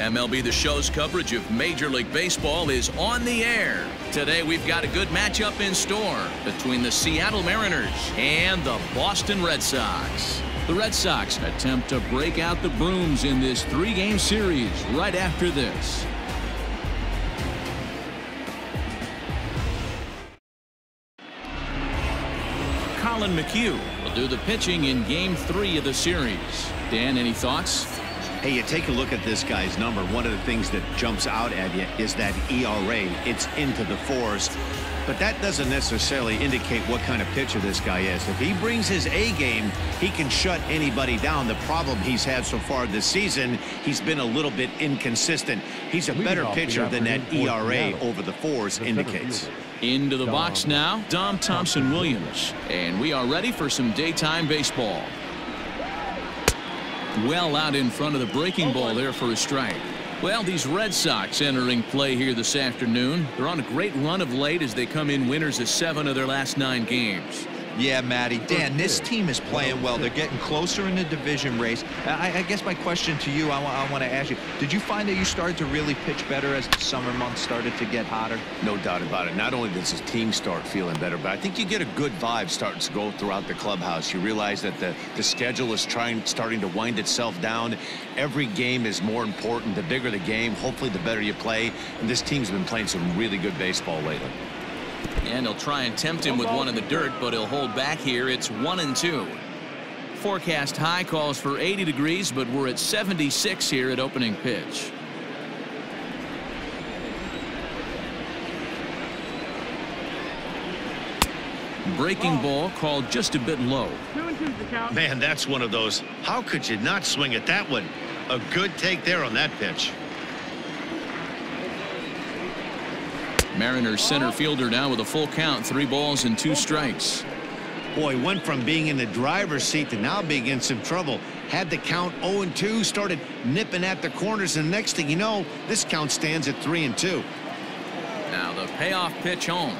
MLB The Show's coverage of Major League Baseball is on the air. Today we've got a good matchup in store between the Seattle Mariners and the Boston Red Sox. The Red Sox attempt to break out the brooms in this three-game series right after this. Colin McHugh will do the pitching in game three of the series. Dan, any thoughts? Hey, you take a look at this guy's number. One of the things that jumps out at you is that ERA. It's into the fours. But that doesn't necessarily indicate what kind of pitcher this guy is. If he brings his A game, he can shut anybody down. The problem he's had so far this season, he's been a little bit inconsistent. He's a better pitcher than that ERA over the fours indicates. Into the box now, Dom Thompson Williams. And we are ready for some daytime baseball. Well out in front of the breaking oh, ball there for a strike. Well, these Red Sox entering play here this afternoon. They're on a great run of late as they come in winners of seven of their last nine games. Yeah, Matty. Oh, Dan, this team is playing well. They're getting closer in the division race. I, I guess my question to you, I, I want to ask you, did you find that you started to really pitch better as the summer months started to get hotter? No doubt about it. Not only does his team start feeling better, but I think you get a good vibe starting to go throughout the clubhouse. You realize that the, the schedule is trying starting to wind itself down. Every game is more important. The bigger the game, hopefully the better you play. And this team's been playing some really good baseball lately. And he'll try and tempt him with one in the dirt, but he'll hold back here. It's one and two. Forecast high calls for 80 degrees, but we're at 76 here at opening pitch. Breaking ball called just a bit low. Man, that's one of those. How could you not swing at that one? A good take there on that pitch. Mariners center fielder now with a full count, three balls and two strikes. Boy, went from being in the driver's seat to now being in some trouble. Had the count 0 and 2, started nipping at the corners, and next thing you know, this count stands at 3 and 2. Now the payoff pitch home.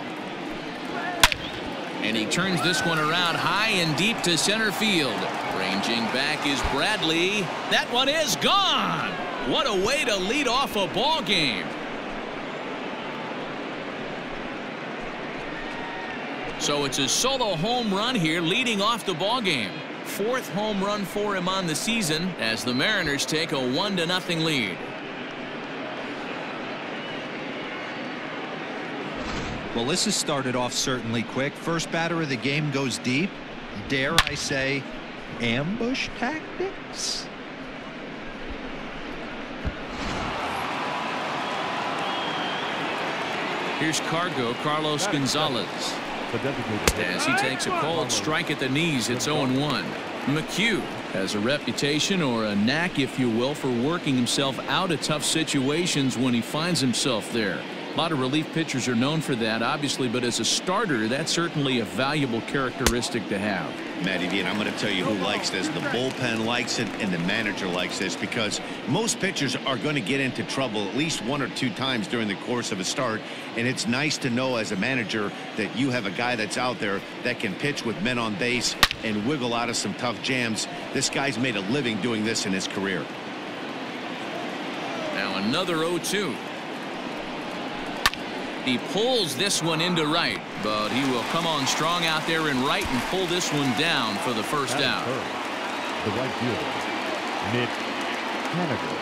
And he turns this one around high and deep to center field. Ranging back is Bradley. That one is gone. What a way to lead off a ball game. So it's a solo home run here leading off the ball game. Fourth home run for him on the season as the Mariners take a one to nothing lead. Well, this has started off certainly quick. First batter of the game goes deep. Dare I say, ambush tactics? Here's Cargo, Carlos Gonzalez. As he takes a cold strike at the knees, it's 0-1. McHugh has a reputation or a knack, if you will, for working himself out of tough situations when he finds himself there. A lot of relief pitchers are known for that, obviously, but as a starter, that's certainly a valuable characteristic to have. Matty V, and I'm going to tell you who likes this. The bullpen likes it, and the manager likes this because most pitchers are going to get into trouble at least one or two times during the course of a start, and it's nice to know as a manager that you have a guy that's out there that can pitch with men on base and wiggle out of some tough jams. This guy's made a living doing this in his career. Now another 0-2. He pulls this one into right, but he will come on strong out there in right and pull this one down for the first out. The right fielder, Mitch Haniger.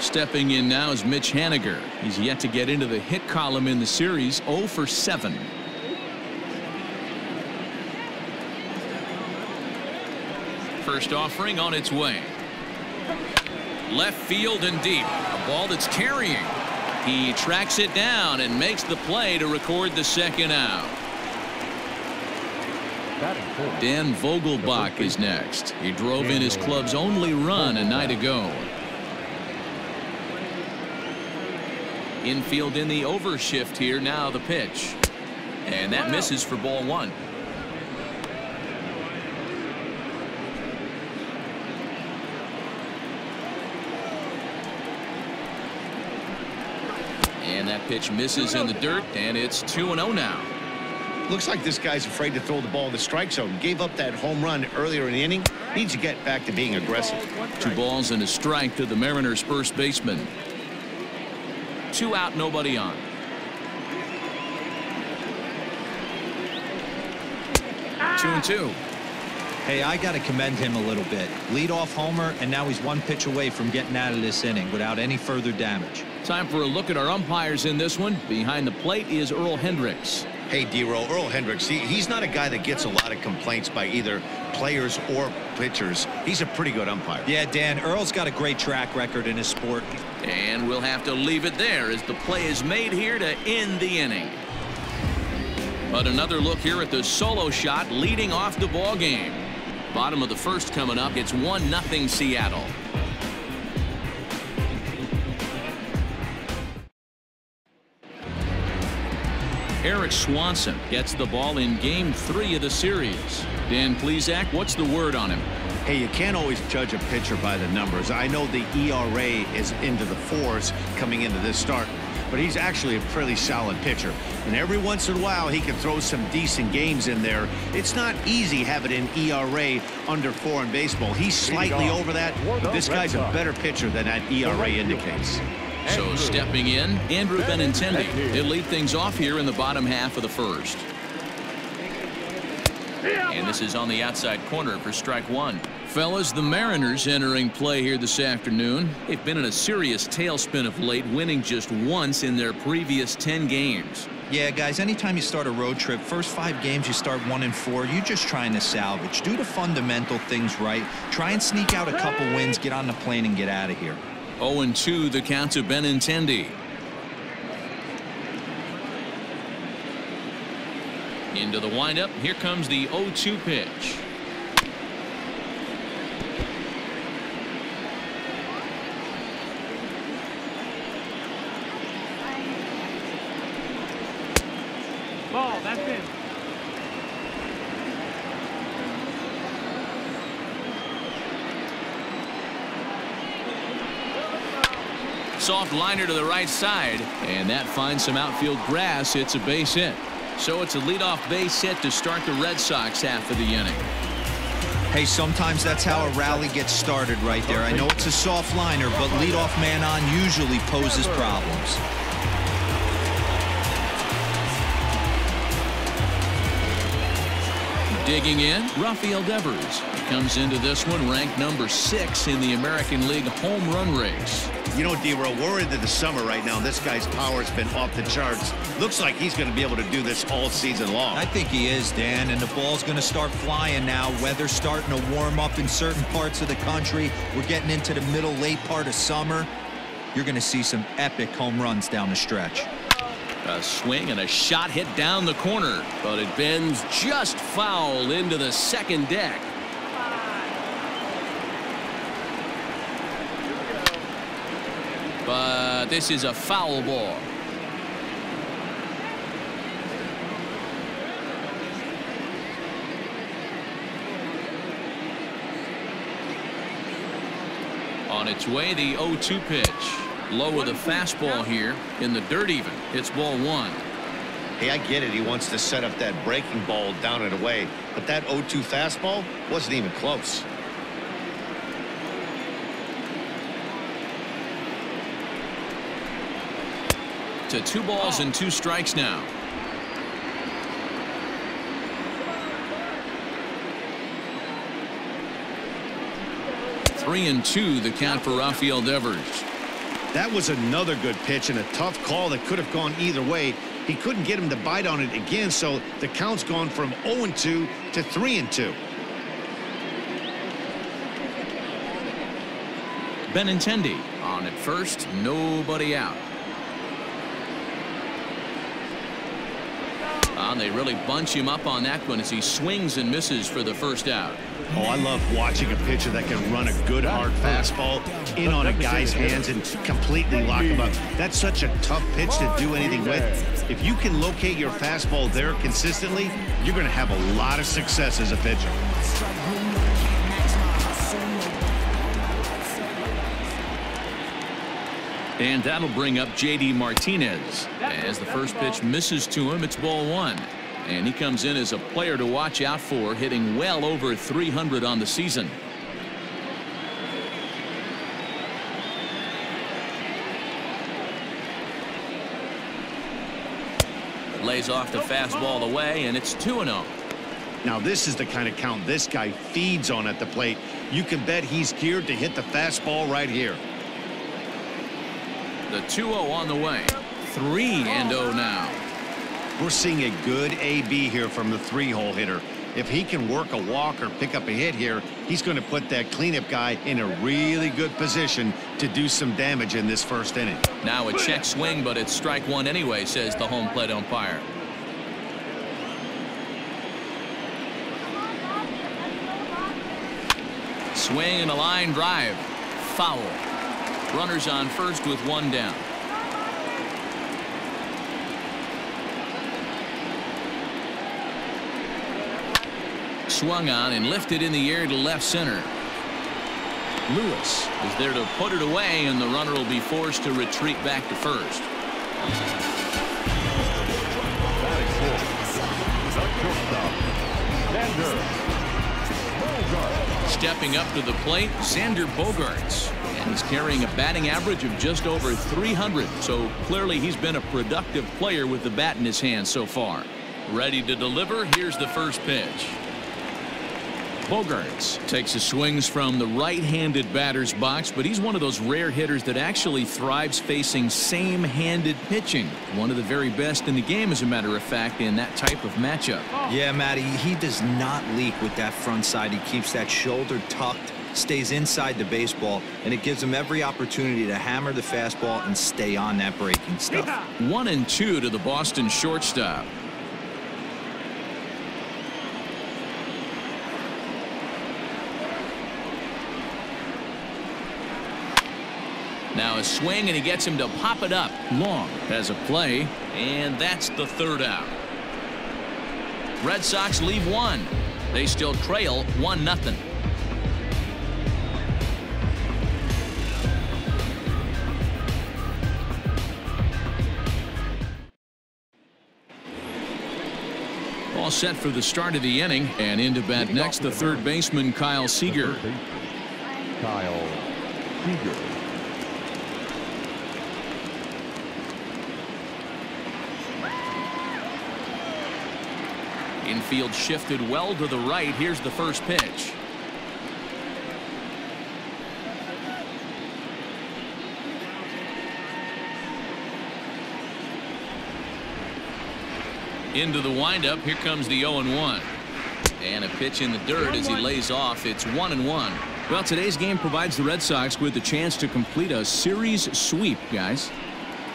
Stepping in now is Mitch Haniger. He's yet to get into the hit column in the series 0 for 7. First offering on its way. Left field and deep. A ball that's carrying. He tracks it down and makes the play to record the second out. Dan Vogelbach is next. He drove in his club's only run a night ago. Infield in the overshift here. Now the pitch. And that misses for ball one. And that pitch misses in the dirt, and it's 2 0 now. Looks like this guy's afraid to throw the ball in the strike zone. Gave up that home run earlier in the inning. Needs to get back to being aggressive. Two balls and a strike to the Mariners first baseman. Two out, nobody on. Two and two. Hey, I got to commend him a little bit. Lead off homer, and now he's one pitch away from getting out of this inning without any further damage. Time for a look at our umpires in this one. Behind the plate is Earl Hendricks. Hey, D-Row, Earl Hendricks, he, he's not a guy that gets a lot of complaints by either players or pitchers. He's a pretty good umpire. Yeah, Dan, Earl's got a great track record in his sport. And we'll have to leave it there as the play is made here to end the inning. But another look here at the solo shot leading off the ball game. Bottom of the first coming up. It's 1-0 Seattle. Erik Swanson gets the ball in game three of the series. Dan Plesac, what's the word on him? Hey, you can't always judge a pitcher by the numbers. I know the ERA is into the fours coming into this start, but he's actually a pretty solid pitcher. And every once in a while, he can throw some decent games in there. It's not easy having an ERA under four in baseball. He's slightly over that, but this guy's a better pitcher than that ERA indicates. So stepping in, Andrew Benintendi. He'll lead things off here in the bottom half of the first. And this is on the outside corner for strike one. Fellas, the Mariners entering play here this afternoon. They've been in a serious tailspin of late, winning just once in their previous 10 games. Yeah, guys, anytime you start a road trip, first five games you start one and four, you're just trying to salvage. Do the fundamental things right. Try and sneak out a couple wins, get on the plane, and get out of here. 0-2 the count to Benintendi. Into the windup. Here comes the 0-2 pitch. Soft liner to the right side, and that finds some outfield grass. It's a base hit. So it's a leadoff base hit to start the Red Sox half of the inning. Hey, sometimes that's how a rally gets started right there. I know it's a soft liner, but leadoff man on usually poses problems. Digging in, Rafael Devers. Comes into this one ranked number six in the American League home run race. You know, D-Row, we're into the summer right now. This guy's power's been off the charts. Looks like he's going to be able to do this all season long. I think he is, Dan, and the ball's going to start flying now. Weather's starting to warm up in certain parts of the country. We're getting into the middle, late part of summer. You're going to see some epic home runs down the stretch. A swing and a shot hit down the corner, but it bends just foul into the second deck. But this is a foul ball. On its way, the 0-2 pitch. Low with a fastball here in the dirt even. It's ball one. Hey, I get it. He wants to set up that breaking ball down and away. But that 0-2 fastball wasn't even close. To two balls and two strikes now. Three and two the count for Rafael Devers. That was another good pitch and a tough call that could have gone either way. He couldn't get him to bite on it again, so the count's gone from 0-2 to 3-2. Benintendi on at first, nobody out. They really bunch him up on that one as he swings and misses for the first out. Oh, I love watching a pitcher that can run a good hard fastball in on a guy's hands and completely lock him up. That's such a tough pitch to do anything with. If you can locate your fastball there consistently, you're going to have a lot of success as a pitcher. And that'll bring up J.D. Martinez. As the first pitch misses to him, it's ball one. And he comes in as a player to watch out for, hitting well over 300 on the season. Lays off the fastball away, and it's 2 0. Now, this is the kind of count this guy feeds on at the plate. You can bet he's geared to hit the fastball right here. The 2-0 on the way. 3 and 0 now. We're seeing a good AB here from the three-hole hitter. If he can work a walk or pick up a hit here, he's going to put that cleanup guy in a really good position to do some damage in this first inning. Now a check swing, but it's strike one anyway, says the home plate umpire. Swing and a line drive. Foul. Runners on first with one down. Swung on and lifted in the air to left center. Lewis is there to put it away, and the runner will be forced to retreat back to first. Stepping up to the plate, Xander Bogaerts. He's carrying a batting average of just over 300, so clearly he's been a productive player with the bat in his hand so far. Ready to deliver, here's the first pitch. Bogaerts takes his swings from the right-handed batter's box, but he's one of those rare hitters that actually thrives facing same-handed pitching. One of the very best in the game, as a matter of fact, in that type of matchup. Yeah, Matty, he does not leak with that front side. He keeps that shoulder tucked, stays inside the baseball, and it gives him every opportunity to hammer the fastball and stay on that breaking stuff. One and two to the Boston shortstop. Now a swing and he gets him to pop it up. Long has a play and that's the third out. Red Sox leave one. They still trail one nothing. Set for the start of the inning and into bat next the third baseman Kyle Seager. Kyle Seager. Infield shifted well to the right. Here's the first pitch. Into the windup. Here comes the 0 1. And a pitch in the dirt as he lays off. It's 1 and 1. Well, today's game provides the Red Sox with the chance to complete a series sweep, guys.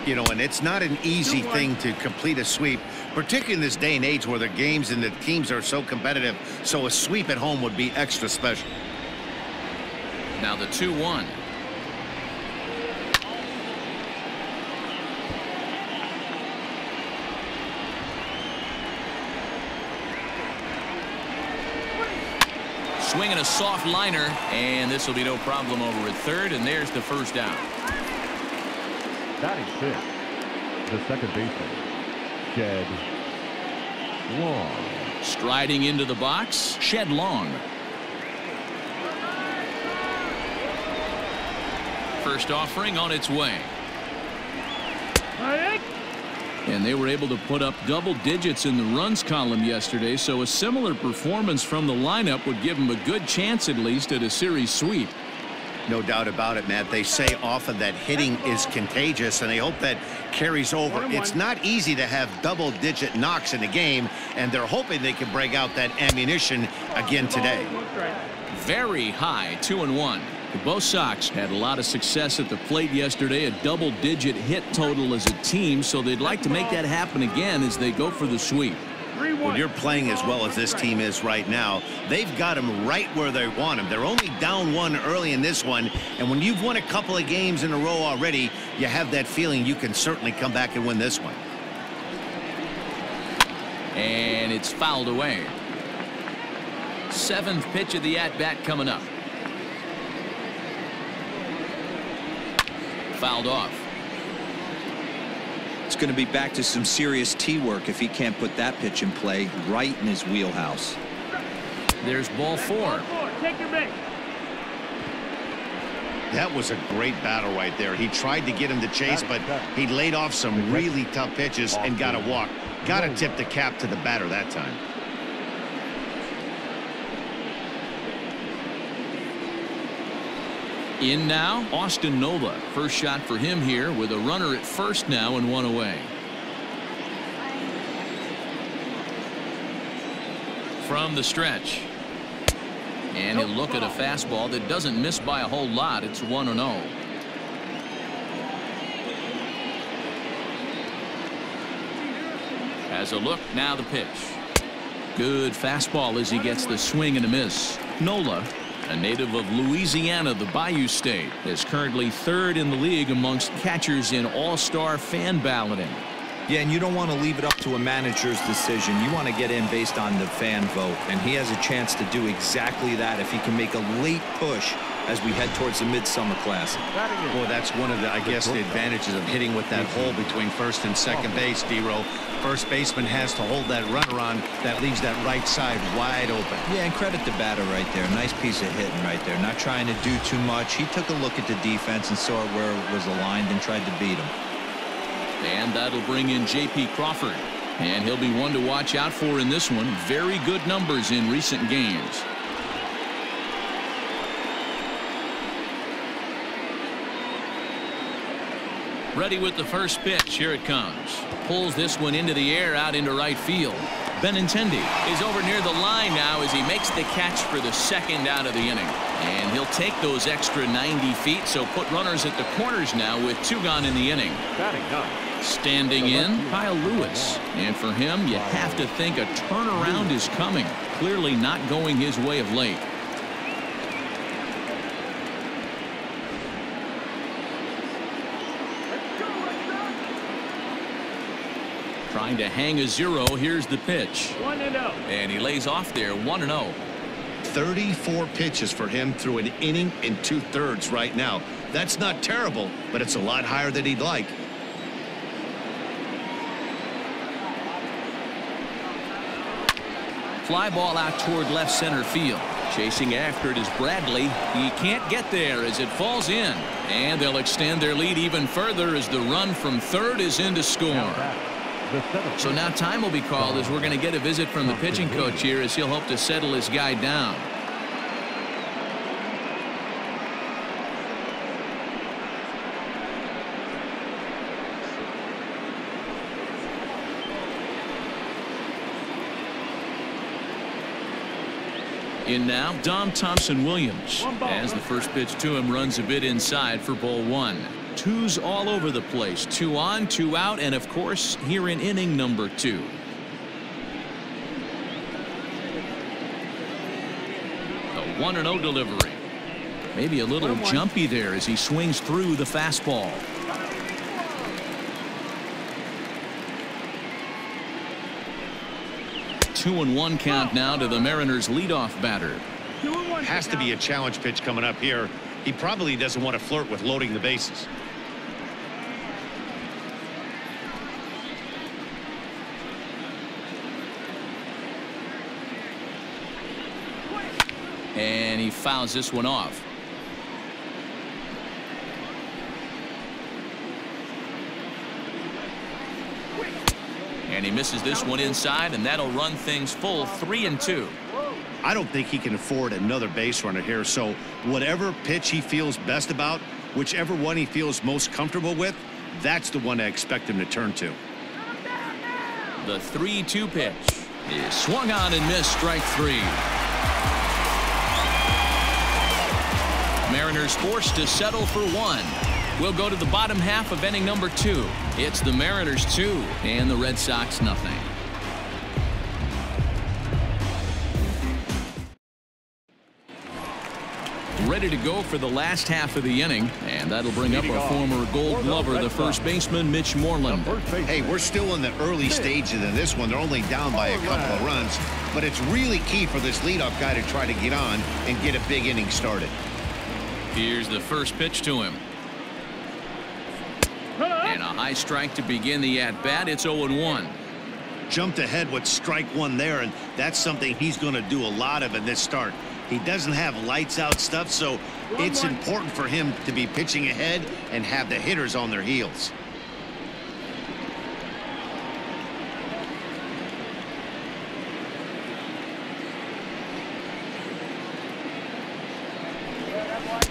You know, and it's not an easy thing to complete a sweep, particularly in this day and age where the games and the teams are so competitive. So a sweep at home would be extra special. Now the 2 1. Swinging a soft liner, and this will be no problem over at third, and there's the first down. Batting fifth, the second baseman, Shed Long. Striding into the box, Shed Long. First offering on its way. And they were able to put up double digits in the runs column yesterday, so a similar performance from the lineup would give them a good chance at least at a series sweep. No doubt about it, Matt. They say often that hitting is contagious, and they hope that carries over. It's not easy to have double-digit knocks in a game, and they're hoping they can break out that ammunition again today. Very high, two and one. Both Sox had a lot of success at the plate yesterday, a double-digit hit total as a team, so they'd like to make that happen again as they go for the sweep. When you're playing as well as this team is right now, they've got them right where they want them. They're only down one early in this one, and when you've won a couple of games in a row already, you have that feeling you can certainly come back and win this one. And it's fouled away. Seventh pitch of the at-bat coming up. Fouled off. It's going to be back to some serious tee work if he can't put that pitch in play right in his wheelhouse. There's ball four. Take your base. That was a great battle right there. He tried to get him to chase, but he laid off some really tough pitches and got a walk. Got to tip the cap to the batter that time. In now, Austin Nola. First shot for him here with a runner at first now and one away. From the stretch. And he'll look at a fastball that doesn't miss by a whole lot. It's 1 0. As a look, now the pitch. Good fastball as he gets the swing and a miss. Nola, a native of Louisiana, the Bayou State, is currently third in the league amongst catchers in all-star fan balloting. Yeah, and you don't want to leave it up to a manager's decision. You want to get in based on the fan vote, and he has a chance to do exactly that if he can make a late push as we head towards the Midsummer Classic. Well, that's one of the, I guess, the advantages of hitting with that hole between first and second base, D-Row. First baseman has to hold that runner on that leaves that right side wide open. Yeah, and credit the batter right there. Nice piece of hitting right there. Not trying to do too much. He took a look at the defense and saw where it was aligned and tried to beat him. And that'll bring in J.P. Crawford. And he'll be one to watch out for in this one. Very good numbers in recent games. Ready with the first pitch. Here it comes. Pulls this one into the air out into right field. Benintendi is over near the line now as he makes the catch for the second out of the inning. And he'll take those extra 90 feet, so put runners at the corners now with two gone in the inning. Standing in, Kyle Lewis. And for him, you have to think a turnaround is coming. Clearly not going his way of late. Trying to hang a zero. Here's the pitch. 1 0. And he lays off there 1 0. 34 pitches for him through an inning and two thirds right now. That's not terrible, but it's a lot higher than he'd like. Fly ball out toward left center field. Chasing after it is Bradley. He can't get there as it falls in. And they'll extend their lead even further as the run from third is in to score. So now time will be called as we're going to get a visit from the pitching coach here as he'll hope to settle his guy down. In now, Dom Thompson Williams. As the first pitch to him runs a bit inside for ball one. Twos all over the place. Two on, two out, and of course, here in inning number two. The 1 and 0 delivery. Maybe a little jumpy there as he swings through the fastball. Two and one count now to the Mariners leadoff batter. Two and one. Has to be a challenge pitch coming up here. He probably doesn't want to flirt with loading the bases. And he fouls this one off. And he misses this one inside, and that'll run things full three and two. I don't think he can afford another base runner here. So whatever pitch he feels best about, whichever one he feels most comfortable with, that's the one I expect him to turn to. The 3-2 pitch is swung on and missed strike three. Mariners forced to settle for one. We'll go to the bottom half of inning number two. It's the Mariners two and the Red Sox nothing. Ready to go for the last half of the inning, and that'll bring up our former Gold Glover, the first baseman, Mitch Moreland. Hey, we're still in the early stages of this one. They're only down by a couple of runs, but it's really key for this leadoff guy to try to get on and get a big inning started. Here's the first pitch to him. And a high strike to begin the at-bat. It's 0-1. Jumped ahead with strike one there, and that's something he's going to do a lot of in this start. He doesn't have lights out stuff, so it's important for him to be pitching ahead and have the hitters on their heels.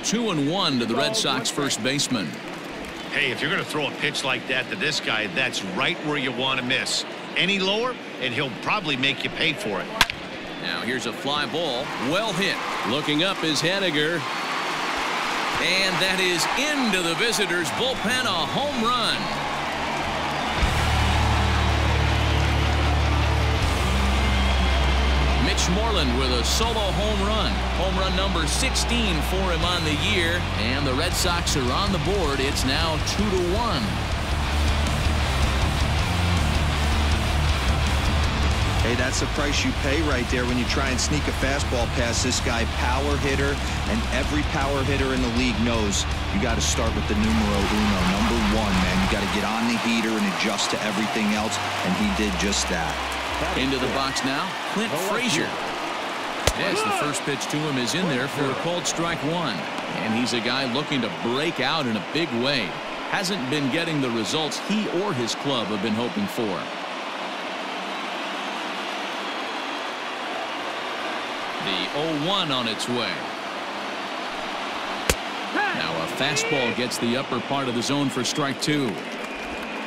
Two and one to the Red Sox first baseman. Hey, if you're going to throw a pitch like that to this guy, that's right where you want to miss. Any lower, and he'll probably make you pay for it. Now here's a fly ball. Well hit. Looking up is Haniger. And that is into the visitors' bullpen. A home run. Mitch Moreland with a solo home run. Home run number 16 for him on the year. And the Red Sox are on the board. It's now 2 to 1. Hey, that's the price you pay right there when you try and sneak a fastball past this guy. Power hitter, and every power hitter in the league knows you got to start with the numero uno, number one, man. You got to get on the heater and adjust to everything else, and he did just that. Into the box now, Clint Frazier. Yes, the first pitch to him is in there for a cold strike one. And he's a guy looking to break out in a big way. Hasn't been getting the results he or his club have been hoping for. The 0-1 on its way. Now a fastball gets the upper part of the zone for strike two.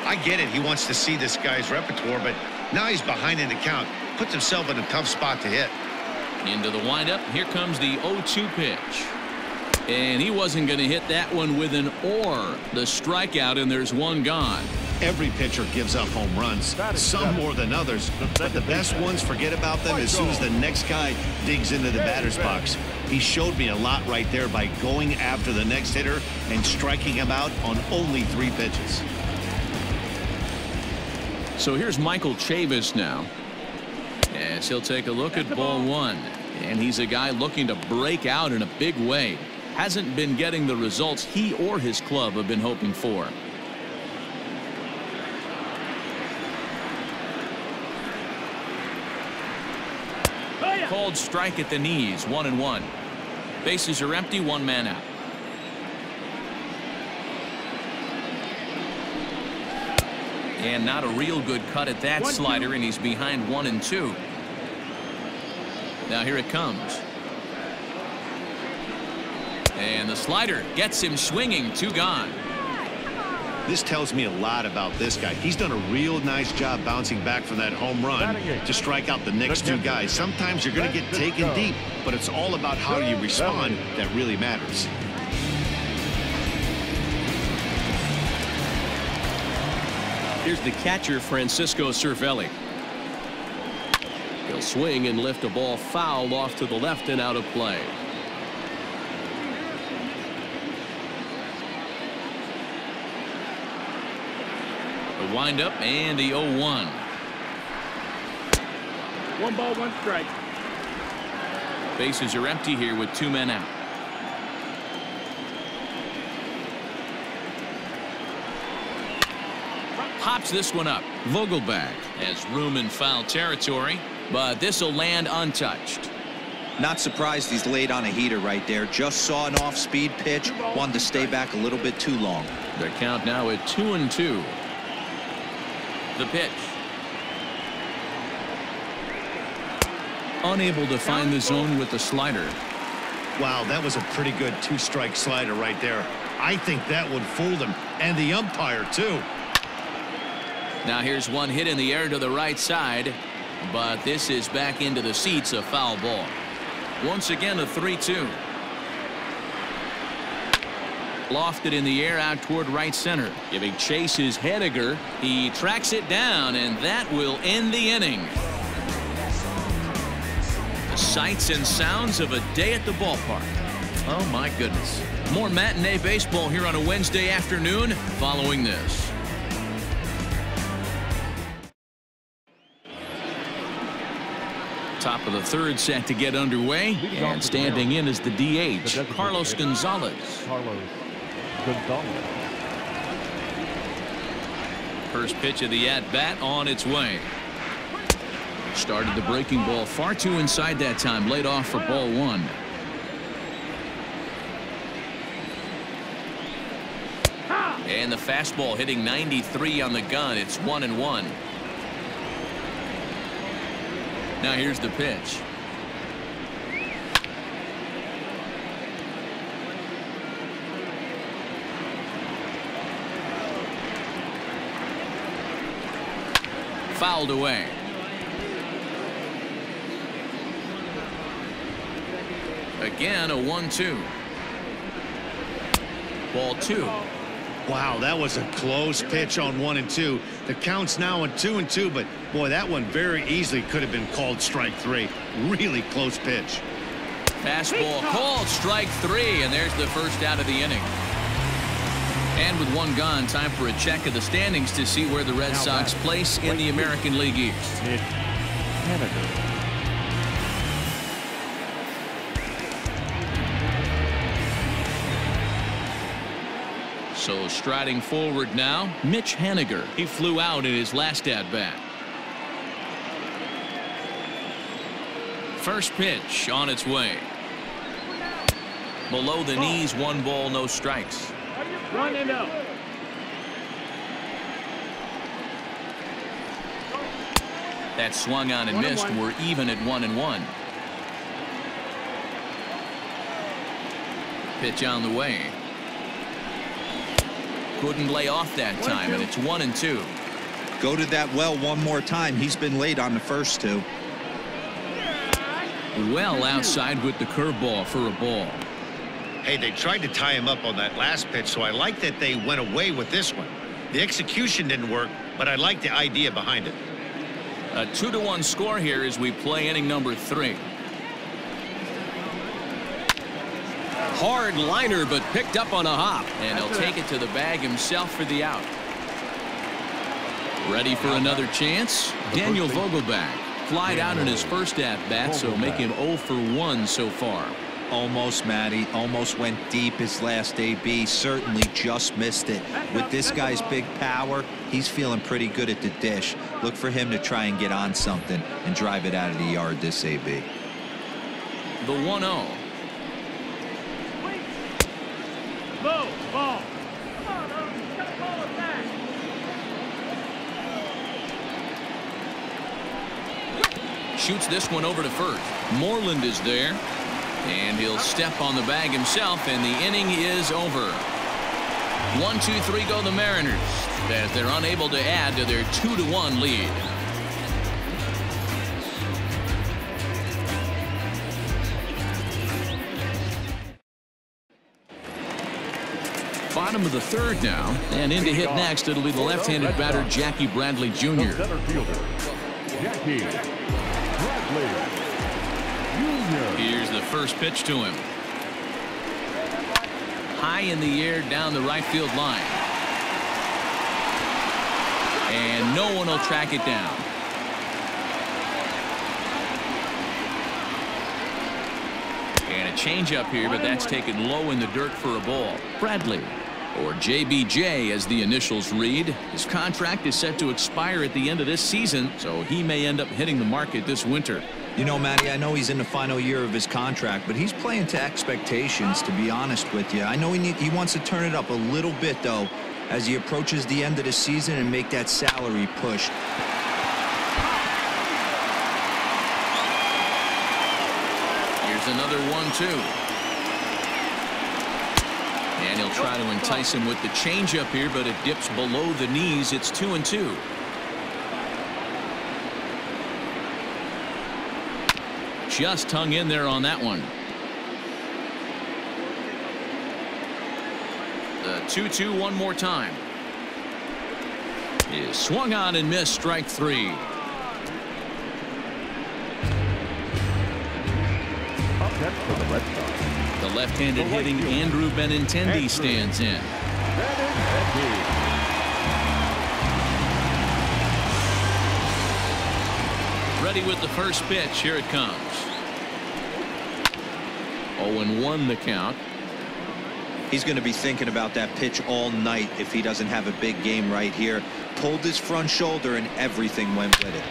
I get it. He wants to see this guy's repertoire, but now he's behind in the count. Puts himself in a tough spot to hit. Into the windup. Here comes the 0-2 pitch. And he wasn't going to hit that one with an or. The strikeout, and there's one gone. Every pitcher gives up home runs, some more than others, but the best ones forget about them as soon as the next guy digs into the batter's box. He showed me a lot right there by going after the next hitter and striking him out on only three pitches. So here's Michael Chavis now. As he'll take a look at ball one. And he's a guy looking to break out in a big way. Hasn't been getting the results he or his club have been hoping for. Called strike at the knees, one and one. Bases are empty, one man out. And not a real good cut at that One, slider, and he's behind one and two. Now here it comes. And the slider gets him swinging, two gone. This tells me a lot about this guy. He's done a real nice job bouncing back from that home run to strike out the next two guys. Sometimes you're going to get taken deep, but it's all about how you respond that really matters. Here's the catcher, Francisco Cervelli. He'll swing and lift a ball foul off to the left and out of play. Windup and the 0-1. One ball, one strike. Bases are empty here with two men out. Pops this one up. Vogelbach has room in foul territory, but this will land untouched. Not surprised he's laid on a heater right there. Just saw an off-speed pitch. Wanted to stay back a little bit too long. The count now at two and two. The pitch. Unable to find the zone with the slider. Wow, that was a pretty good two-strike slider right there. I think that would fool them, and the umpire, too. Now here's one hit in the air to the right side, but this is back into the seats, a foul ball. Once again, a 3-2. Lofted in the air out toward right center. Giving chase is Haniger. He tracks it down, and that will end the inning. The sights and sounds of a day at the ballpark. Oh, my goodness. More matinee baseball here on a Wednesday afternoon following this. Top of the third set to get underway. And standing in is the DH, Carlos Gonzalez. Carlos First pitch of the at-bat on its way. Started the breaking ball far too inside that time. Laid off for ball one. And the fastball hitting 93 on the gun. It's one and one. Now here's the pitch. Fouled away. Again, a 1-2. Ball two. Wow, that was a close pitch on one and two. The count's now on two and two, but boy, that one very easily could have been called strike three. Really close pitch. Fastball called strike three, and there's the first out of the inning. And with one gone, time for a check of the standings to see where the Red Sox place in the American League East. So striding forward now, Mitch Haniger. He flew out in his last at bat. First pitch on its way. Below the knees, one ball, no strikes. One and oh. That swung on and One missed. one. We're even at one and one. Pitch on the way. Couldn't lay off that One, time, and two. it's one and two. Go to that well one more time. He's been late on the first two. Well outside with the curveball for a ball. Hey, they tried to tie him up on that last pitch, so I like that they went away with this one. The execution didn't work, but I like the idea behind it. A two to one score here as we play inning number three. Hard liner, but picked up on a hop, and he'll take it to the bag himself for the out. Ready for another chance? Daniel Vogelbach flied out in his first at bat, so make him 0 for 1 so far. Almost, Matty. Almost went deep his last AB. Certainly just missed it. With this guy's big power, he's feeling pretty good at the dish. Look for him to try and get on something and drive it out of the yard this AB. The 1 0. Low, ball. Shoots this one over to first. Moreland is there. And he'll step on the bag himself, and the inning is over. One, two, three go the Mariners as they're unable to add to their two to one lead. Bottom of the third now, and in to hit next, it'll be the left-handed batter Jackie Bradley Jr. Jackie Bradley the first pitch to him. High in the air down the right field line. And no one will track it down. And a changeup here, but that's taken low in the dirt for a ball. Bradley, or JBJ as the initials read. His contract is set to expire at the end of this season, so he may end up hitting the market this winter. You know, Matty, I know he's in the final year of his contract, but he's playing to expectations, to be honest with you. I know he, need, he wants to turn it up a little bit, though, as he approaches the end of the season and make that salary push. Here's another one, two. And he'll try to entice him with the changeup here, but it dips below the knees. It's two and two. Just hung in there on that one. The 2-2 one more time. Is swung on and missed strike three. Up next for the The left-handed hitting Andrew Benintendi stands in. Ready with the first pitch. Here it comes. 0 and 1 the count. He's going to be thinking about that pitch all night if he doesn't have a big game right here. Pulled his front shoulder and everything went with it.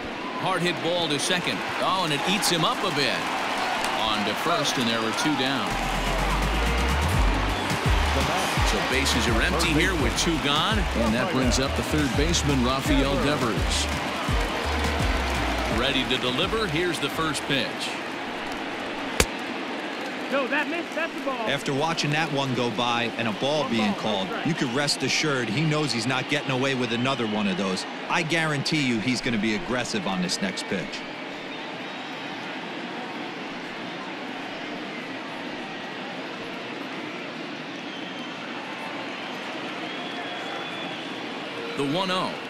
Hard hit ball to second. Oh, and it eats him up a bit. On to first, and there were two down. So bases are empty here with two gone, and that brings up the third baseman, Rafael Devers. Ready to deliver. Here's the first pitch. No, that missed. That's the ball. After watching that one go by and a ball being called, you could rest assured he knows he's not getting away with another one of those. I guarantee you he's going to be aggressive on this next pitch. The 1-0.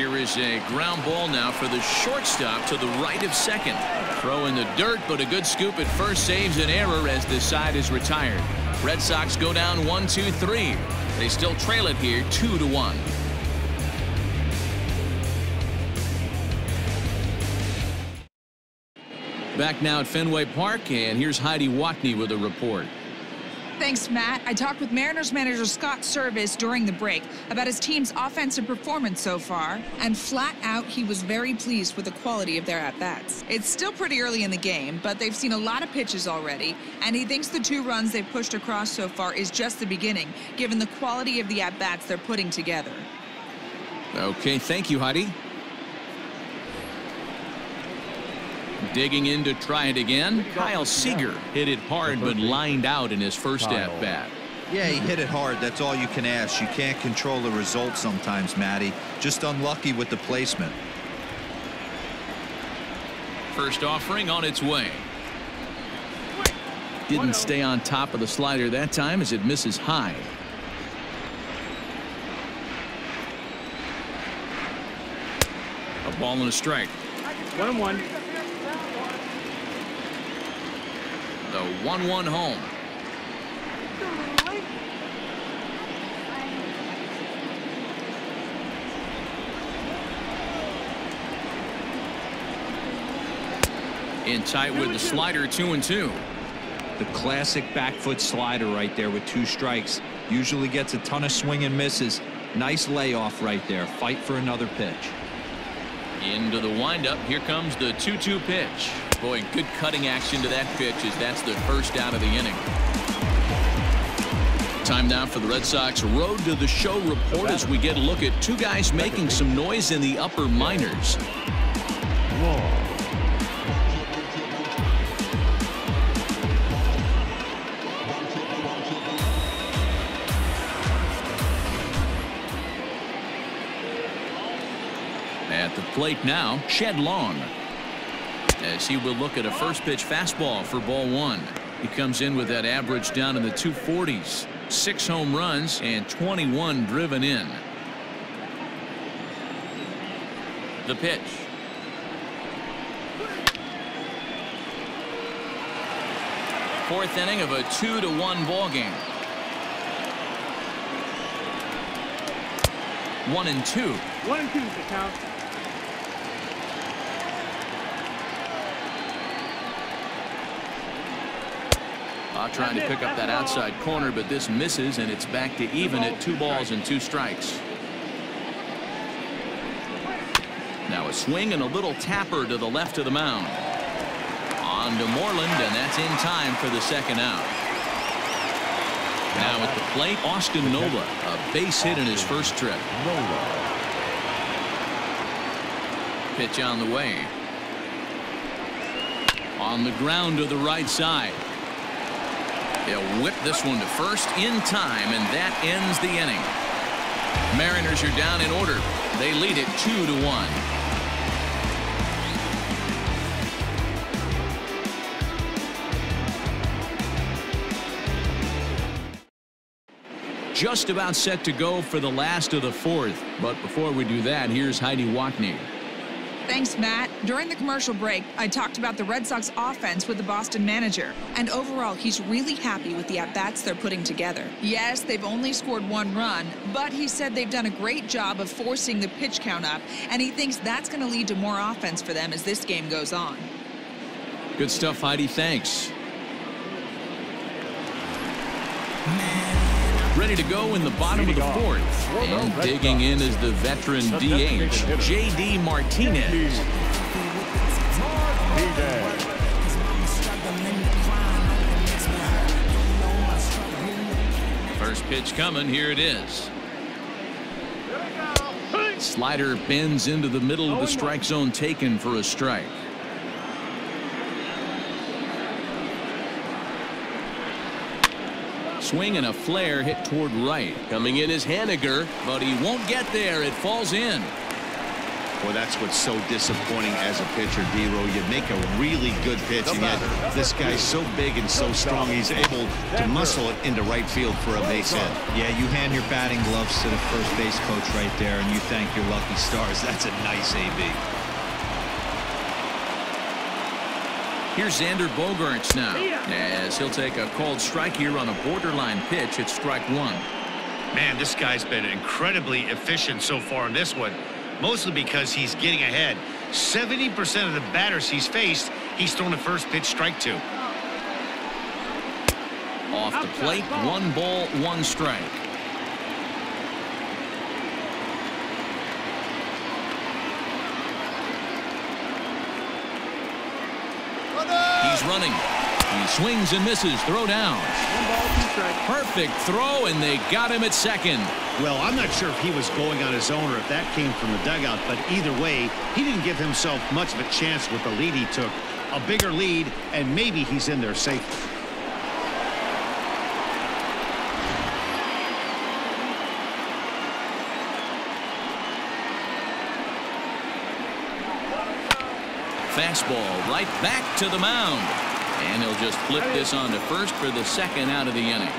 Here is a ground ball now for the shortstop to the right of second. Throw in the dirt, but a good scoop at first saves an error as the side is retired. Red Sox go down one, two, three. They still trail it here two to one. Back now at Fenway Park, and here's Heidi Watney with a report. Thanks, Matt. I talked with Mariners manager Scott Servais during the break about his team's offensive performance so far, and flat out, he was very pleased with the quality of their at-bats. It's still pretty early in the game, but they've seen a lot of pitches already, and he thinks the two runs they've pushed across so far is just the beginning, given the quality of the at-bats they're putting together. Okay, thank you, Heidi. Digging in to try it again. Kyle Seager hit it hard but lined out in his first at bat. Yeah, he hit it hard. That's all you can ask. You can't control the result sometimes, Matty. Just unlucky with the placement. First offering on its way. Didn't stay on top of the slider that time as it misses high. A ball and a strike. One and one. The 1-1 home. In tight with the slider, two and two. The classic back foot slider right there with two strikes. Usually gets a ton of swing and misses. Nice layoff right there. Fight for another pitch. Into the windup. Here comes the 2-2 pitch. Boy, good cutting action to that pitch as that's the first out of the inning. Time now for the Red Sox Road to the Show report as we get a look at two guys making some noise in the upper minors. At the plate now, Shed Long. As he will look at a first pitch fastball for ball one. He comes in with that average down in the 240s. Six home runs and 21 driven in. The pitch. Fourth inning of a two to one ball game. One and two. One and two is the count. Uh, trying to pick up that outside corner, but this misses, and it's back to even at two balls and two strikes. Now a swing and a little tapper to the left of the mound. On to Moreland, and that's in time for the second out. Now at the plate, Austin Nola, a base hit in his first trip. Pitch on the way. On the ground to the right side. They'll whip this one to first in time, and that ends the inning. Mariners are down in order. They lead it two to one. Just about set to go for the last of the fourth. But before we do that, here's Heidi Watney. Thanks, Matt. During the commercial break, I talked about the Red Sox offense with the Boston manager, and overall, he's really happy with the at bats they're putting together. Yes, they've only scored one run, but he said they've done a great job of forcing the pitch count up, and he thinks that's going to lead to more offense for them as this game goes on. Good stuff, Heidi. Thanks. Man ready to go in the bottom of the fourth. And digging in is the veteran DH, J.D. Martinez. First pitch coming. Here it is. Slider bends into the middle of the strike zone taken for a strike. Swing and a flare hit toward right. Coming in is Haniger, but he won't get there. It falls in. Well, that's what's so disappointing as a pitcher, D-Row. You make a really good pitch, and yet this guy's so big and so strong, he's able to muscle it into right field for a base hit. Yeah, you hand your batting gloves to the first base coach right there, and you thank your lucky stars. That's a nice AB. Here's Xander Bogaerts now, as he'll take a called strike here on a borderline pitch at strike one. Man, this guy's been incredibly efficient so far in this one mostly because he's getting ahead. 70% of the batters he's faced, he's thrown a first pitch strike to. Off the plate, one ball, one strike. He's running. He swings and misses. Throw down. Perfect throw, and they got him at second. Well, I'm not sure if he was going on his own or if that came from the dugout, but either way, he didn't give himself much of a chance with the lead he took. A bigger lead, and maybe he's in there safely. Fastball right back to the mound. And he'll just flip this on to first for the second out of the inning.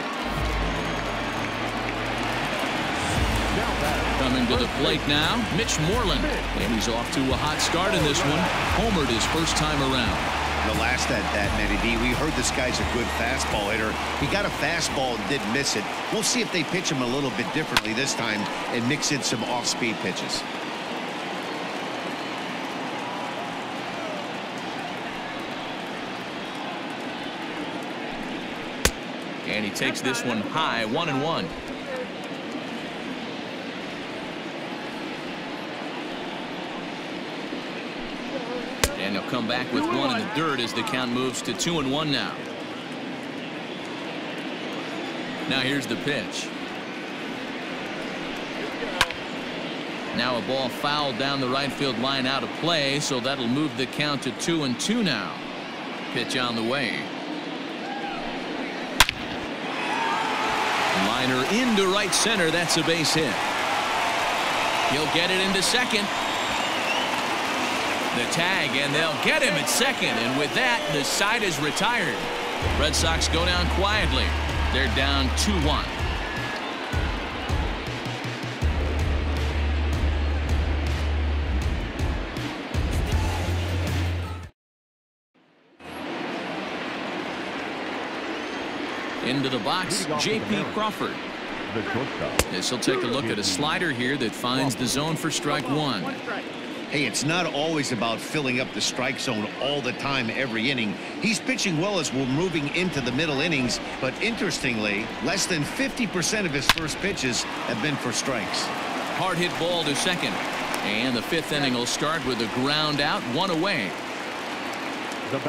Coming to the plate now, Mitch Moreland. And he's off to a hot start in this one. Homered his first time around. The last at that, Matty D, we heard this guy's a good fastball hitter. He got a fastball and didn't miss it. We'll see if they pitch him a little bit differently this time and mix in some off-speed pitches. And he takes this one high, one and one. And he'll come back with one in the dirt as the count moves to two and one now. Now here's the pitch. Now a ball fouled down the right field line out of play, so that'll move the count to two and two now. Pitch on the way. Liner into right center. That's a base hit. He'll get it into second. The tag, and they'll get him at second. And with that, the side is retired. Red Sox go down quietly. They're down 2-1. Into the box, J.P. Crawford. This will take a look at a slider here that finds the zone for strike one. Hey, it's not always about filling up the strike zone all the time every inning. He's pitching well as we're moving into the middle innings, but interestingly, less than 50% of his first pitches have been for strikes. Hard hit ball to second. And the fifth inning will start with a ground out, one away.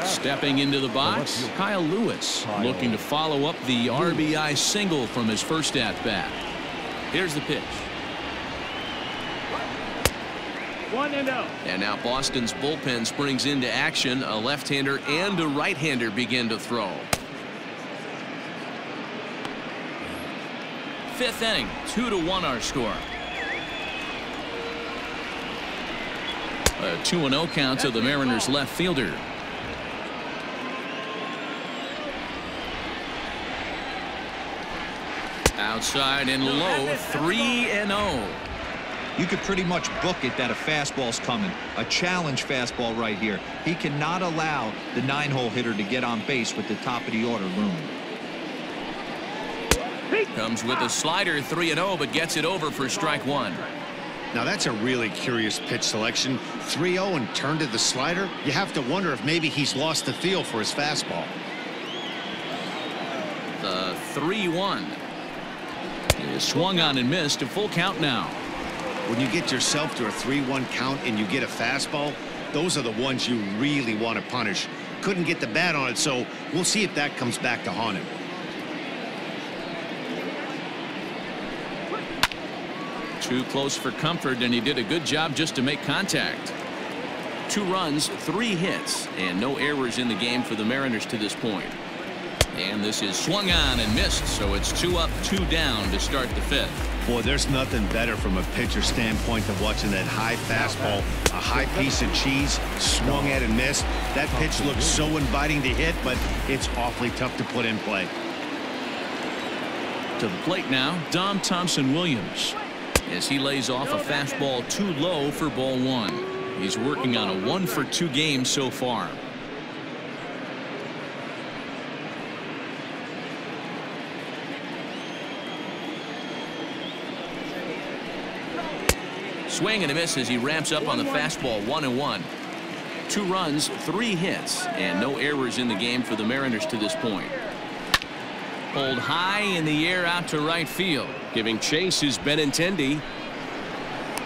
Stepping into the box, Kyle Lewis looking to follow up the RBI single from his first at bat. Here's the pitch. One and oh. And now Boston's bullpen springs into action. A left-hander and a right-hander begin to throw. Fifth inning, two to one our score. A 2-0 count to the Mariners left fielder. Outside and low, 3 and 0. You could pretty much book it that a fastball's coming. A challenge fastball right here. He cannot allow the nine-hole hitter to get on base with the top of the order room. Comes with a slider 3 and 0 but gets it over for strike one. Now that's a really curious pitch selection. 3-0 and turned to the slider. You have to wonder if maybe he's lost the feel for his fastball. The 3-1. Is swung on and missed. A full count now. When you get yourself to a 3-1 count and you get a fastball, those are the ones you really want to punish. Couldn't get the bat on it, so we'll see if that comes back to haunt him. Too close for comfort, and he did a good job just to make contact. Two runs, three hits, and no errors in the game for the Mariners to this point. And this is swung on and missed, so it's two up, two down to start the fifth. Boy, there's nothing better from a pitcher standpoint than watching that high fastball, a high piece of cheese, swung at and missed. That pitch looks so inviting to hit, but it's awfully tough to put in play. To the plate now, Dom Thompson Williams. As he lays off a fastball too low for ball one. He's working on a one for two game so far. Swing and a miss as he ramps up on the fastball one and one. Two runs, three hits, and no errors in the game for the Mariners to this point. Hold high in the air out to right field. Giving chase is Benintendi.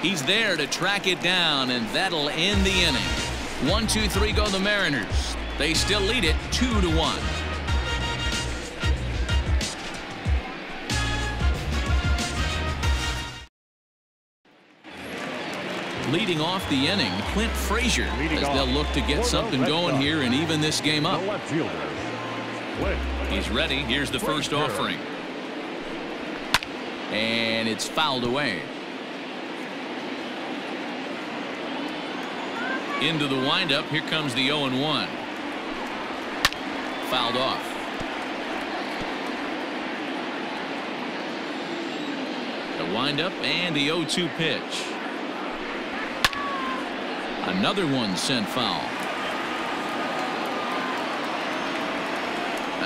He's there to track it down, and that'll end the inning. One, two, three go the Mariners. They still lead it two to one. Leading off the inning, Clint Frazier, as they'll look to get something going here and even this game up. He's ready. Here's the first offering. And it's fouled away. Into the windup. Here comes the 0 1. Fouled off. The windup and the 0 2 pitch. Another one sent foul.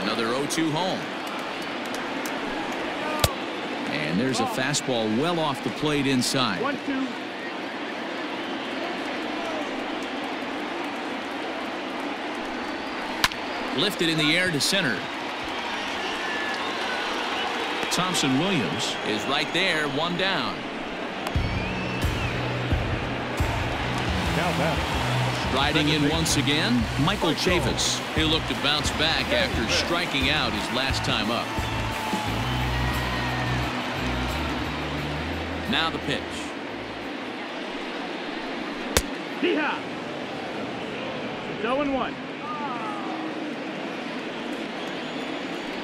Another 0-2 home. And there's a fastball well off the plate inside. One, two. Lifted in the air to center. Thompson Williams is right there, one down. Riding in once again, Michael Chavis. He'll look to bounce back after striking out his last time up. Now the pitch. It's 0 and 1.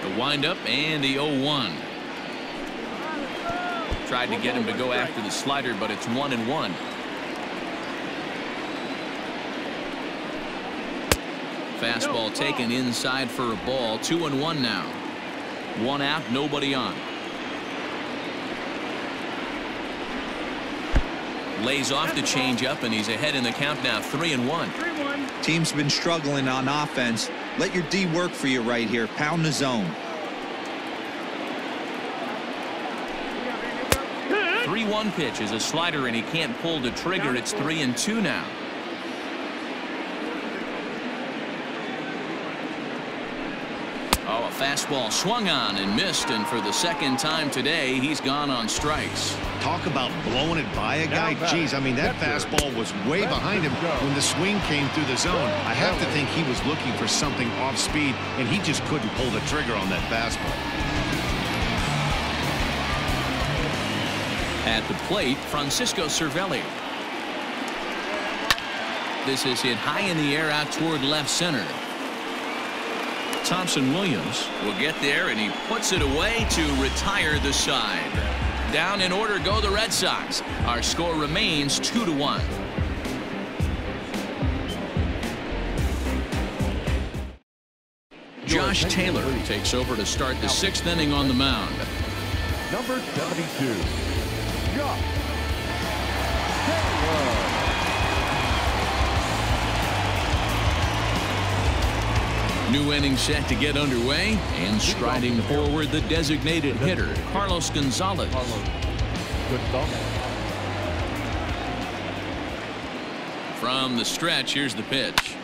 The windup and the 0-1. Tried to get him to go after the slider, but it's one and one. Fastball taken inside for a ball. Two and one now. One out, nobody on. Lays off the changeup, and he's ahead in the count now, three and one. 3-1. Team's been struggling on offense. Let your D work for you right here. Pound the zone. 3-1 pitch is a slider, and he can't pull the trigger. It's three and two now. Oh, a fastball swung on and missed, and for the second time today, he's gone on strikes. Talk about blowing it by a guy. back. Geez, I mean, that fastball was way behind him him when the swing came through the zone. I have to think he was looking for something off speed, and he just couldn't pull the trigger on that fastball. At the plate, Francisco Cervelli. This is hit high in the air out toward left center. Thompson Williams will get there and he puts it away to retire the side. Down in order go the Red Sox. Our score remains two to one. Josh Taylor takes over to start the sixth inning on the mound. Number 72. Josh Taylor. New inning set to get underway and striding forward the designated hitter Carlos Gonzalez. From the stretch here's the pitch.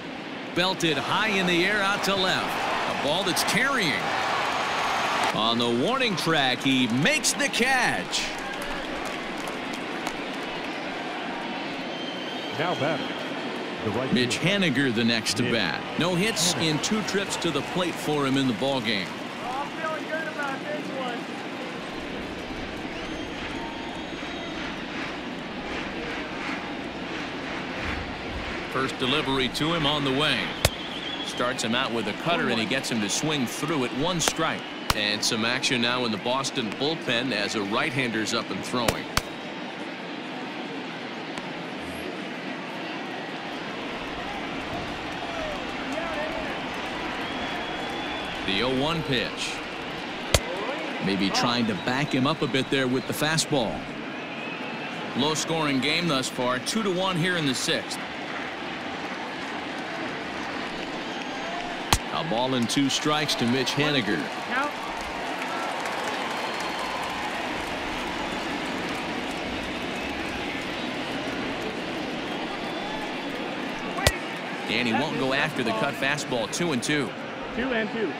Belted high in the air out to left. A ball that's carrying. On the warning track, he makes the catch. Now batting. Mitch. Haniger the next to bat. No hits in two trips to the plate for him in the ball game. I'm feeling good about this one. First delivery to him on the way. Starts him out with a cutter and he gets him to swing through it. One strike. And some action now in the Boston bullpen as a right-hander's up and throwing. The 0-1 pitch. Maybe trying to back him up a bit there with the fastball. Low scoring game thus far. Two to one here in the sixth. A ball and two strikes to Mitch Haniger. Danny won't go after the cut fastball two and two. Two and two.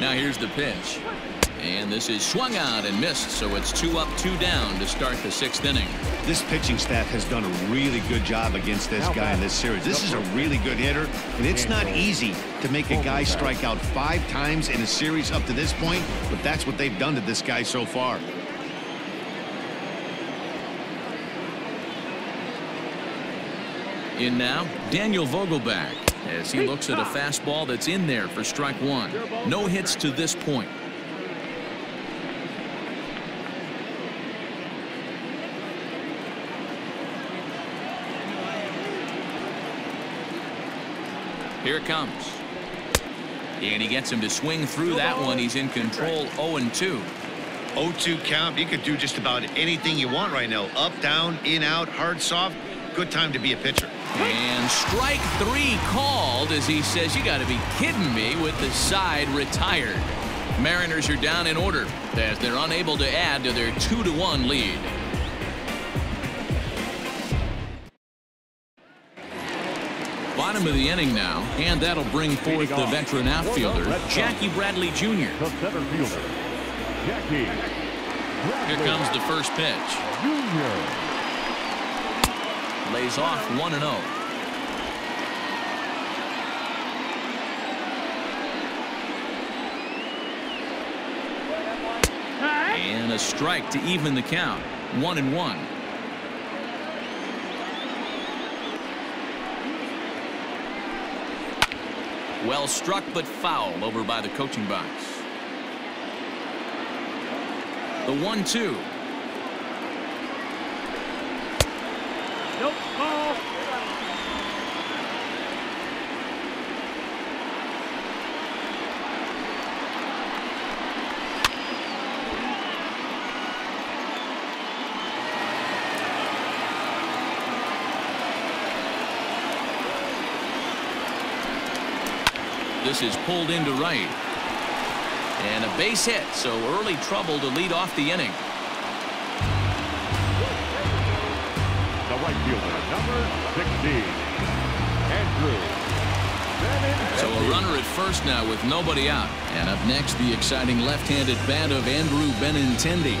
Now here's the pitch. And this is swung out and missed, so it's two up, two down to start the sixth inning. This pitching staff has done a really good job against this guy in this series. This is a really good hitter, and it's not easy to make a guy strike out five times in a series up to this point, but that's what they've done to this guy so far. In now, Daniel Vogelbach as he looks at a fastball that's in there for strike one. No hits to this point. Here it comes. And he gets him to swing through that one. He's in control 0 and 2. 0-2 count. You could do just about anything you want right now. Up, down, in, out, hard, soft. Good time to be a pitcher. And strike three called as he says, You got to be kidding me with the side retired. Mariners are down in order as they're unable to add to their 2 to 1 lead. Bottom of the inning now, and that'll bring forth the veteran outfielder, Jackie Bradley Jr. The center fielder. Jackie. Here comes the first pitch. Lays off 1 and oh. 0. And a strike to even the count. 1 and 1. Well struck but foul over by the coaching box. The 1 2. Nope. Ball. This is pulled into right. And a base hit, so early trouble to lead off the inning. The fielder. Number 16. Andrew. Benintendi. So a runner at first now with nobody out. And up next, the exciting left-handed bat of Andrew Benintendi.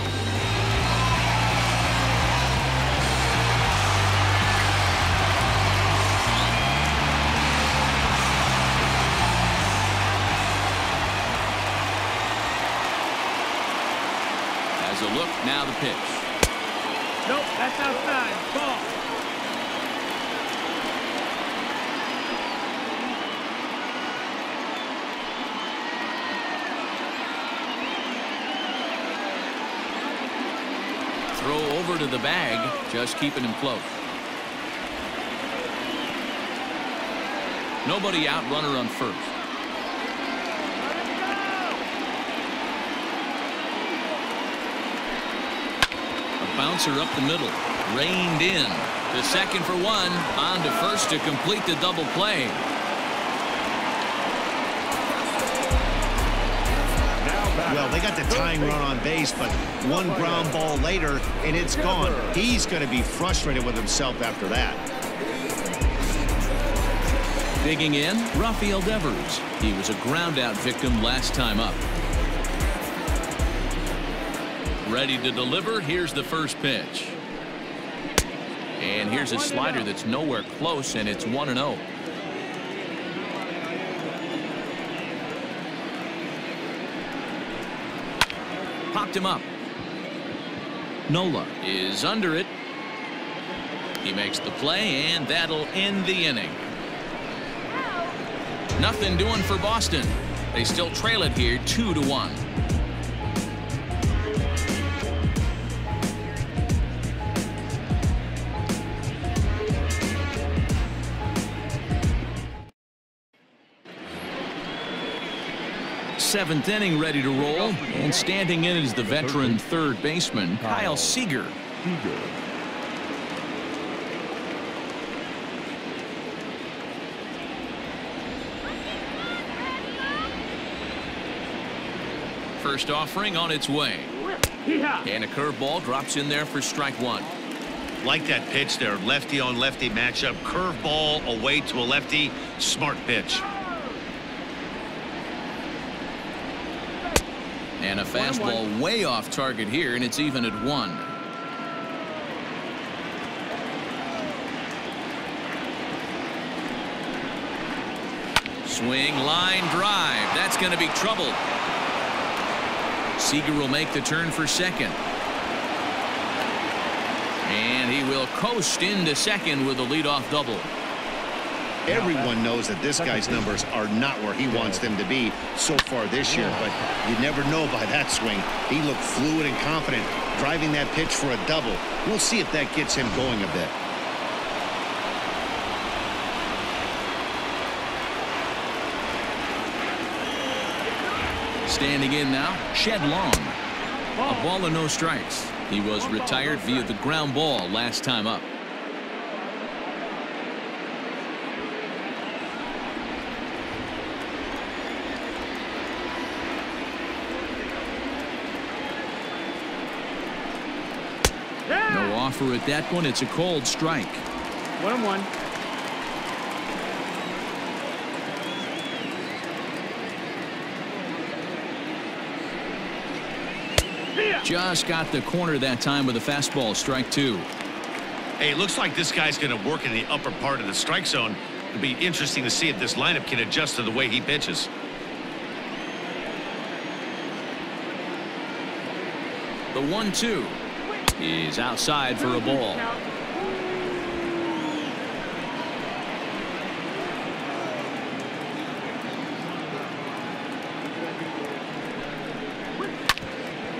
As a look, now the pitch. Nope. That's outside. Ball. Throw over to the bag, just keeping him close. Nobody out, runner on first. A bouncer up the middle, reined in. To second for one, on to first to complete the double play. They got the tying run on base, but one ground ball later, and it's gone. He's going to be frustrated with himself after that. Digging in, Rafael Devers. He was a ground out victim last time up. Ready to deliver. Here's the first pitch. And here's a slider that's nowhere close, and it's 1 0. Popped him up. Nola is under it. He makes the play, and that'll end the inning. Nothing doing for Boston. They still trail it here 2 to 1. Seventh inning ready to roll. And standing in is the veteran third baseman, Kyle Seager. First offering on its way. And a curveball drops in there for strike one. Like that pitch there, lefty on lefty matchup, curveball away to a lefty, smart pitch. And a fastball way off target here, and it's even at one. Swing, line, drive. That's going to be trouble. Seager will make the turn for second. And he will coast into second with a leadoff double. Everyone knows that this guy's numbers are not where he wants them to be so far this year, but you never know by that swing. He looked fluid and confident, driving that pitch for a double. We'll see if that gets him going a bit. Standing in now, Shed Long. A ball and no strikes. He was retired via the ground ball last time up. Offer at that one. It's a cold strike. One one. Just got the corner that time with a fastball strike two. Hey, it looks like this guy's going to work in the upper part of the strike zone. It'll be interesting to see if this lineup can adjust to the way he pitches. The one two is outside for a ball.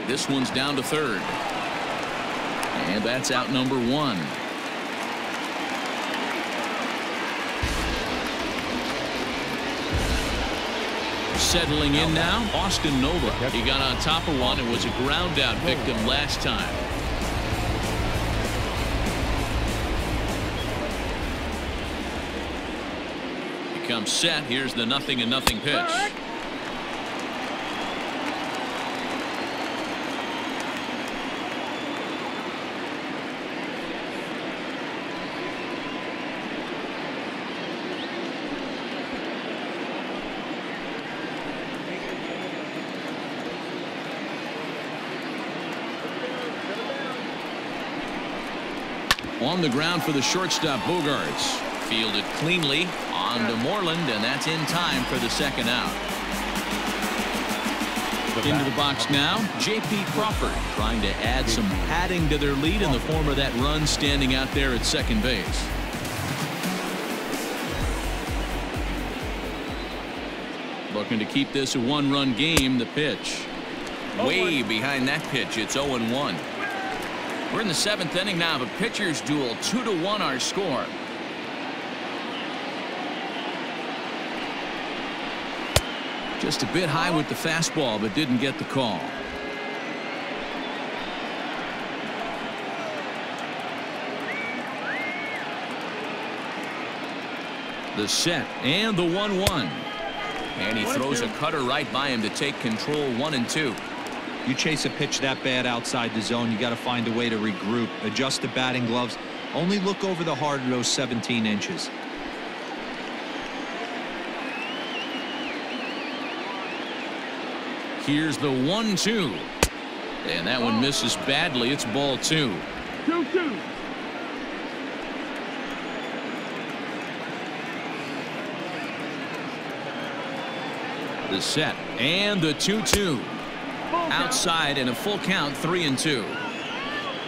This one's down to third. And that's out number one. Settling in now, Austin Nola. He got on top of one and was a ground out victim last time. Comes set. Here's the nothing and nothing pitch. On the ground for the shortstop Bogaerts. Fielded cleanly on to Moreland, and that's in time for the second out. Into the box now, J.P. Crawford trying to add some padding to their lead in the form of that run standing out there at second base. Looking to keep this a one-run game, the pitch. Oh, Way behind that pitch, it's 0-1. We're in the seventh inning now of a pitcher's duel. 2 to one our score. Just a bit high with the fastball, but didn't get the call. The set and the 1-1. And he throws a cutter right by him to take control one and two. You chase a pitch that bad outside the zone, you got to find a way to regroup, adjust the batting gloves, only look over the heart of those 17 inches. Here's the one two. And that one misses badly. It's ball two. Two two. The set and the 2-2. Outside and a full count, three and two.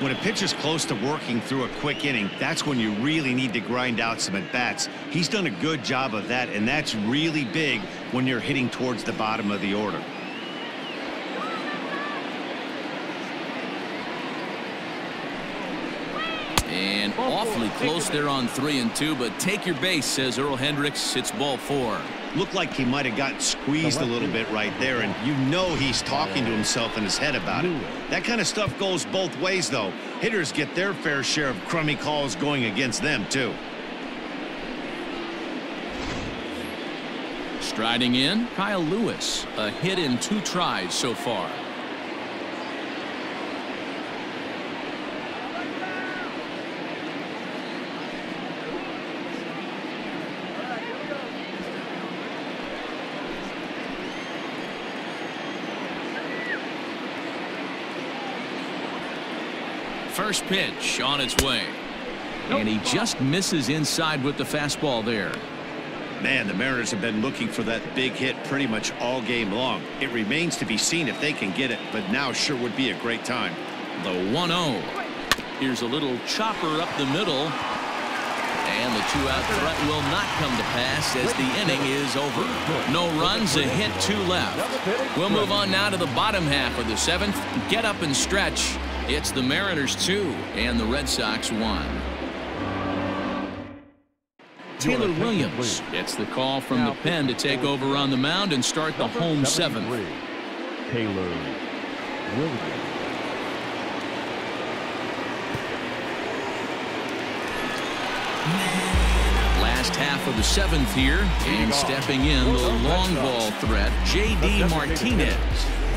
When a pitcher's close to working through a quick inning, that's when you really need to grind out some at-bats. He's done a good job of that, and that's really big when you're hitting towards the bottom of the order. And awfully close there on three and two, but take your base, says Earl Hendricks. It's ball four. Looked like he might have gotten squeezed a little bit right there, and you know he's talking to himself in his head about it. That kind of stuff goes both ways, though. Hitters get their fair share of crummy calls going against them, too. Striding in, Kyle Lewis. A hit in two tries so far. First pitch on its way. And he just misses inside with the fastball there. Man, the Mariners have been looking for that big hit pretty much all game long. It remains to be seen if they can get it, but now sure would be a great time. The 1-0. Here's a little chopper up the middle. And the two-out threat will not come to pass as the inning is over. No runs, a hit, two left. We'll move on now to the bottom half of the seventh. Get up and stretch. It's the Mariners two and the Red Sox one. Taylor Williams gets the call from the pen to take over on the mound and start the home seventh. Taylor Williams. Last half of the seventh here and stepping in the long ball threat J.D. Martinez.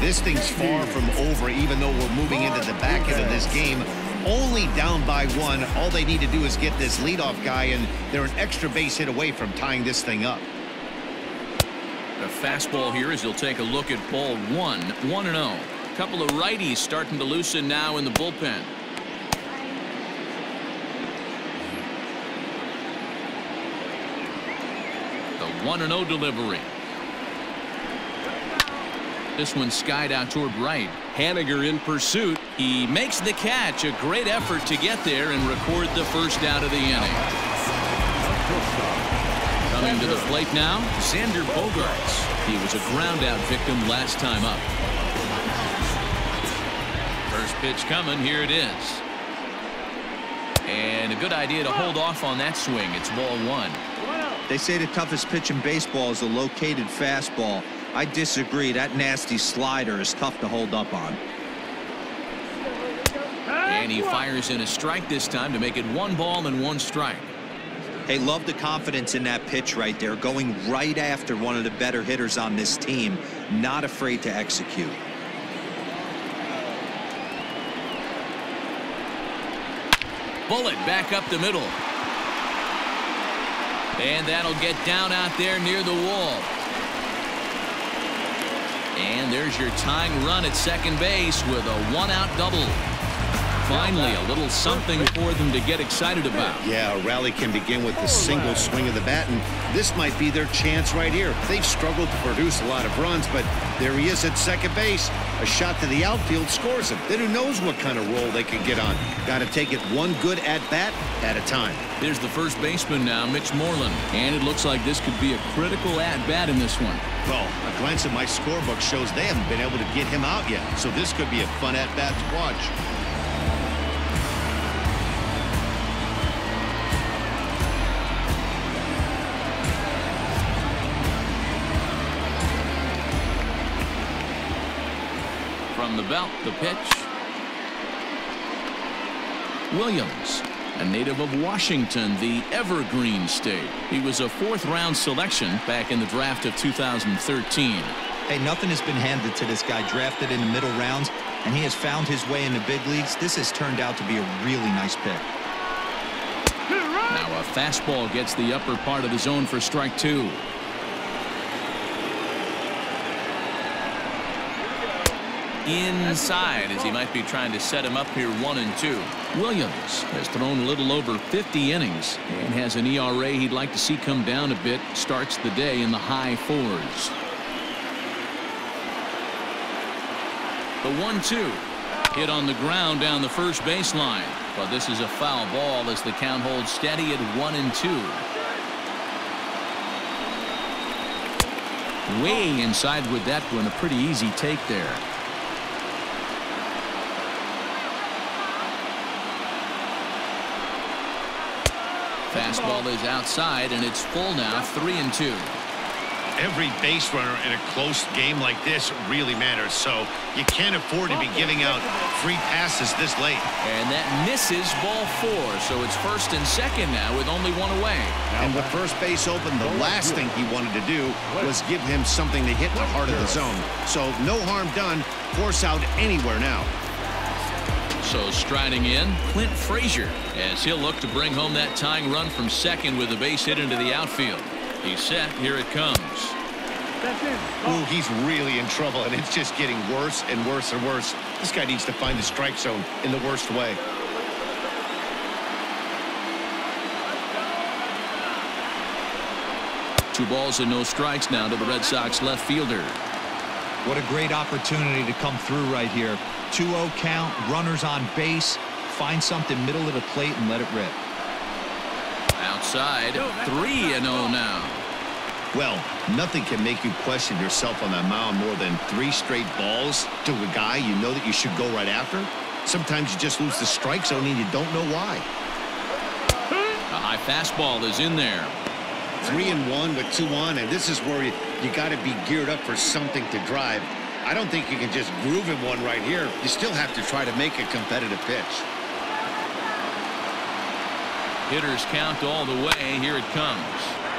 This thing's far from over even though we're moving into the back end of this game only down by one all they need to do is get this leadoff guy and they're an extra base hit away from tying this thing up. The fastball here as he'll take a look at ball one 1 and 0. Couple of righties starting to loosen now in the bullpen. The 1 and 0 delivery. This one skied out toward right. Haniger in pursuit. He makes the catch. A great effort to get there and record the first out of the inning. Coming to the plate now, Xander Bogaerts. He was a ground out victim last time up. First pitch coming. Here it is. And a good idea to hold off on that swing. It's ball one. They say the toughest pitch in baseball is a located fastball. I disagree. That nasty slider is tough to hold up on. And he fires in a strike this time to make it one ball and one strike. Hey, love the confidence in that pitch right there. Going right after one of the better hitters on this team. Not afraid to execute. Bullet back up the middle. And that'll get down out there near the wall. And there's your tying run at second base with a one-out double. Finally, a little something for them to get excited about. Yeah, a rally can begin with a single swing of the bat, and this might be their chance right here. They've struggled to produce a lot of runs, but there he is at second base. A shot to the outfield scores him. Then who knows what kind of roll they can get on. Got to take it one good at-bat at a time. There's the first baseman now, Mitch Moreland. And it looks like this could be a critical at-bat in this one. Well, a glance at my scorebook shows they haven't been able to get him out yet, so this could be a fun at-bat to watch. From the belt, the pitch. Williams, a native of Washington, the Evergreen State. He was a fourth-round selection back in the draft of 2013. Hey, nothing has been handed to this guy. Drafted in the middle rounds, and he has found his way in the big leagues. This has turned out to be a really nice pick. Now a fastball gets the upper part of the zone for strike two. Inside as he might be trying to set him up here one and two. Williams has thrown a little over 50 innings and has an ERA he'd like to see come down a bit. Starts the day in the high fours. The one two hit on the ground down the first baseline. But this is a foul ball as the count holds steady at one and two. Way inside with that one. A pretty easy take there. Fastball is outside, and it's full now, three and two every base runner in a close game like this really matters. So you can't afford to be giving out free passes this late. And that misses ball four. So it's first and second now with only one away. And with first base open, the last thing he wanted to do was give him something to hit the heart of the zone. So no harm done. Force out anywhere now. So striding in, Clint Frazier, as he'll look to bring home that tying run from second with a base hit into the outfield. He's set. Here it comes. Ooh, he's really in trouble, and it's just getting worse and worse and worse. This guy needs to find the strike zone in the worst way. Two balls and no strikes now to the Red Sox left fielder. What a great opportunity to come through right here. 2-0 count, runners on base. Find something middle of the plate and let it rip outside. 3 and 0 now. Well, nothing can make you question yourself on that mound more than three straight balls to a guy you know that you should go right after. Sometimes you just lose the strike zone and you don't know why. A high fastball is in there. Three and one with two on, and this is where you, you got to be geared up for something to drive. I don't think you can just groove in one right here. You still have to try to make a competitive pitch. Hitters count all the way. Here it comes.